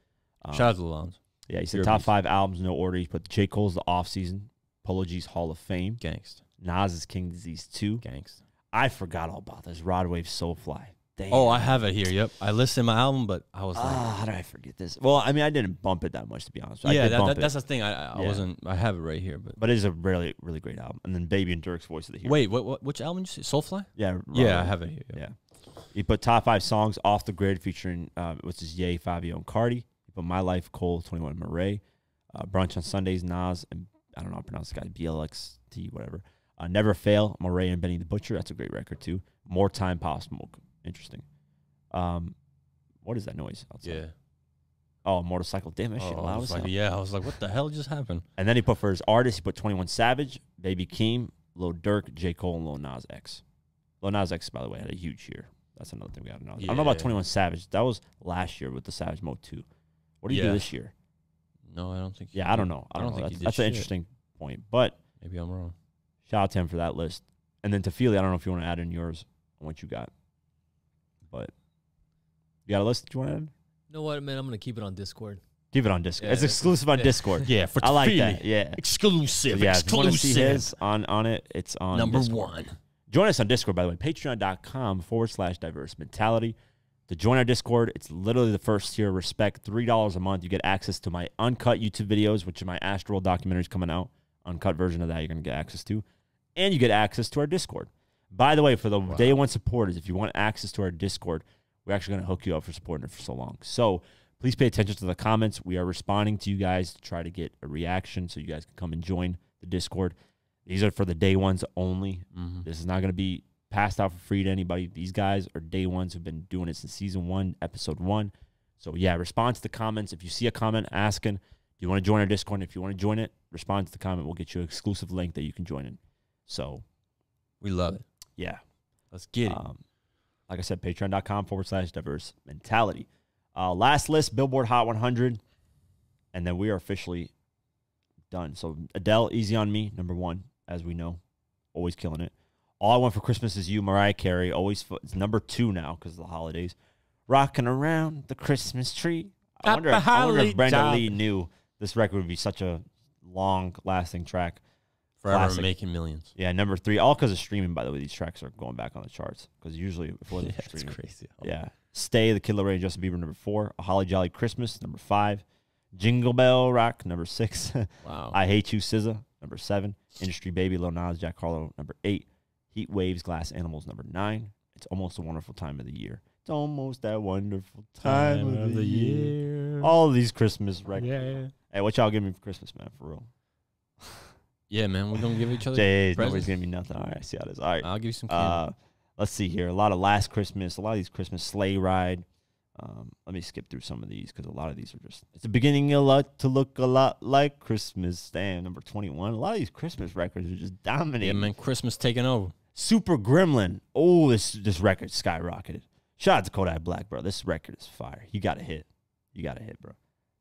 Um, Shout out to Lons. yeah, he said top beast. five albums, no order. He put J. Cole's The Off Season, Polo G's Hall of Fame, Gangsta. Nas' is King Disease 2. Gangsta. I forgot all about this. Rod Wave Soulfly. Damn. Oh, I have it here. Yep. I listed my album, but I was like, Ah, how did I forget this? Well, I mean, I didn't bump it that much, to be honest. I yeah, that, that, that's the thing. I, I Yeah. wasn't. I have it right here, but but it is a really, really great album. And then Baby and Durk's Voice of the Hero. wait, what, what? Which album? Did you say? Soulfly? Yeah. Rod Yeah, I have it here. Yeah. He put top five songs off the grid featuring, uh, which is Ye, Fivio, and Cardi. He put My Life, Cole, 21 Morray. Uh, Brunch on Sundays, Nas, and I don't know how to pronounce the guy, BLXT, whatever. Uh, Never Fail, Morray and Benny the Butcher. That's a great record, too. More Time, Pop Smoke. Interesting. Um, what is that noise outside? Yeah. Oh, motorcycle. Damn, that shit Oh, I loud was as like, hell. yeah, I was like, what the hell just happened? And then he put for his artists, he put 21 Savage, Baby Keem, Lil Durk, J. Cole, and Lil Nas X. Lil Nas X, by the way, had a huge year. That's another thing we got to know. I don't know about 21 Savage. That was last year with the Savage Mode 2. What do you do this year? No, I don't think. Yeah, I don't know. I I don't, don't know. think he That's, did that's an interesting point. But Maybe I'm wrong. Shout out to him for that list. And then to Feely, I don't know if you want to add in yours on what you got. But you got a list that you want to add? You know what, man? I'm gonna keep it on Discord. Keep it on Discord. Yeah, it's exclusive on yeah. Discord. Yeah, for I like Tafili. that. Yeah. Exclusive. yeah, if you want to see exclusive. his on, on it, it's on Number Discord. one. Join us on Discord, by the way, patreon.com forward slash diverse mentality. To join our Discord, it's literally the first tier. Respect $3 a month. You get access to my uncut YouTube videos, which are my Astral documentaries coming out. Uncut version of that you're going to get access to. And you get access to our Discord. By the way, for the day one supporters, if you want access to our Discord, we're actually going to hook you up for supporting it for so long. So please pay attention to the comments. We are responding to you guys to try to get a reaction so you guys can come and join the Discord. These are for the day ones only. Mhm. This is not going to be passed out for free to anybody. These guys are day ones who've been doing it since season one, episode one. So yeah, respond to the comments. If you see a comment asking, do you want to join our Discord? If you want to join it, respond to the comment. We'll get you an exclusive link that you can join in. So We love it. yeah. Let's get it. Um, like I said, patreon.com forward slash diverse mentality. Uh, last list, Billboard Hot 100. And then we are officially done. So Adele, Easy on Me, number one, as we know, always killing it. All I Want for Christmas is You, Mariah Carey, always fo- it's number two now because of the holidays. Rocking around the Christmas tree. I wonder, if, I wonder if Brenda job. Lee knew this record would be such a long lasting track. Forever classic. making millions. Yeah, number three, all because of streaming. By the way, these tracks are going back on the charts because usually before Yeah, it's streaming, crazy. yeah. Stay, the Kid Laroi and Justin Bieber, number four. A Holly Jolly Christmas, number five. Jingle Bell Rock, number six. Wow. I Hate You, SZA, number seven. Industry Baby, Lil Nas, Jack Harlow, number eight. Heat Waves, Glass Animals, number nine. It's almost a wonderful time of the year. It's almost that wonderful time, of, the, year. All of these Christmas records. yeah. Hey, what y'all give me for Christmas, man? For real. Yeah, man. We're gonna give each other. Jay, nobody's giving me nothing. All right, I see how it is. All right. I'll give you some. Uh, let's see here. A lot of Last Christmas, a lot of these Christmas sleigh ride. Um, let me skip through some of these because a lot of these are just. It's the beginning a lot to look a lot like Christmas. Damn, number twenty one. A lot of these Christmas records are just yeah, dominating. man. Christmas taking over. Super Gremlin. Oh, this this record skyrocketed. Shout out to Kodak Black, bro. This record is fire. You got to hit. You got to hit, bro.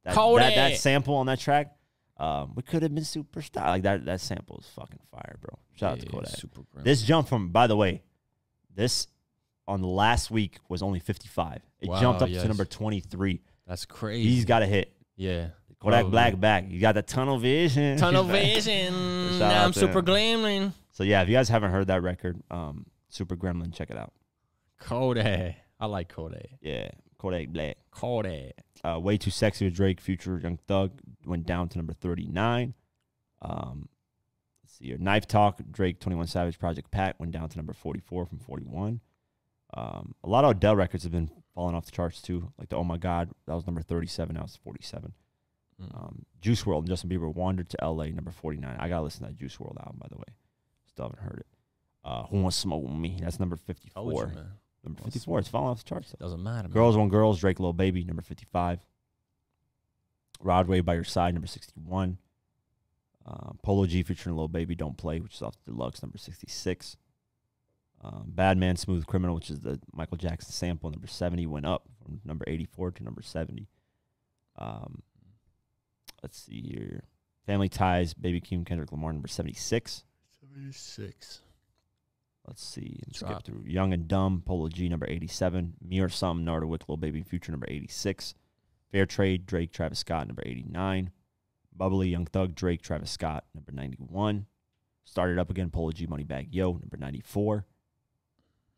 That, that, that sample on that track. Um, we could have been superstar. Like that. That sample is fucking fire, bro. Shout out to Kodak. Super grim. This jump from, by the way, this on the last week was only 55. It Wow, jumped up yes. to number 23. That's crazy. He's got a hit. yeah. Kodak Bro, Black back. You got the tunnel vision. Tunnel vision. Shout out I'm to super him. glamoring. So yeah, if you guys haven't heard that record, um, Super Gremlin, check it out. Kodak. I like Kodak. Yeah, Kodak Black. Kodak. Uh, Way Too Sexy with Drake, Future, Young Thug went down to number 39. Um, let's see here. Knife Talk, Drake, 21 Savage, Project Pat went down to number 44 from 41. Um, a lot of Adele records have been falling off the charts too. Like the Oh My God, that was number 37, now it's 47. Mm. Um, Juice WRLD and Justin Bieber wandered to LA, number 49. I gotta listen to that Juice WRLD album, by the way. Still haven't heard it. Uh, Who Wants to Smoke With Me? That's number Told you, 54. Man. Number 54. It's falling off the charts. though. Doesn't matter. man. Girls on Girls, Drake Little Baby, number 55. Rod Wave by Your Side, number 61. Uh, Polo G featuring Little Baby, Don't Play, which is off the deluxe, number 66. Um, Bad Man Smooth Criminal, which is the Michael Jackson sample, number 70, went up from number 84 to number 70. Um, let's see here. Family Ties, Baby Keem Kendrick Lamar, number 76. 76. Let's see. and Skip Drop. through. Young and Dumb, Polo G, number 87. Me or Something, Nardo Wick, Lil Baby, Future, number 86. Fair Trade, Drake, Travis Scott, number 89. Bubbly, Young Thug, Drake, Travis Scott, number 91. Started Up Again, Polo G, Moneybagg Yo, number 94.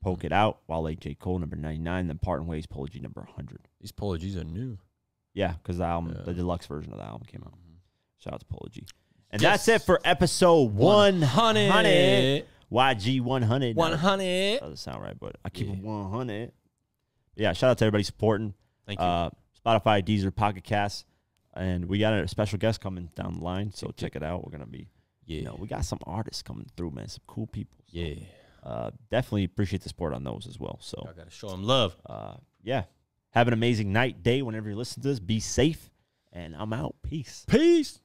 Poke It Out, Wale, J. Cole, number 99. Then Parting Ways, Polo G, number 100. These Polo G's are new. Yeah, because the album, Yeah. the deluxe version of the album came out. Mm-hmm. Shout out to Polo G. And Yes. that's it for episode 100. 100. YG 100. 100. Doesn't sound right, but I keep Yeah. it 100. Yeah, shout out to everybody supporting. Thank you. Uh, Spotify, Deezer, Pocket Cast, and we got a special guest coming down the line, so check it out. We're gonna be, yeah. you know, we got some artists coming through, man, some cool people. So, yeah. uh, definitely appreciate the support on those as well. So, I got to show them love. uh, yeah, have an amazing night, day, whenever you listen to this. Be safe, and I'm out. Peace. Peace.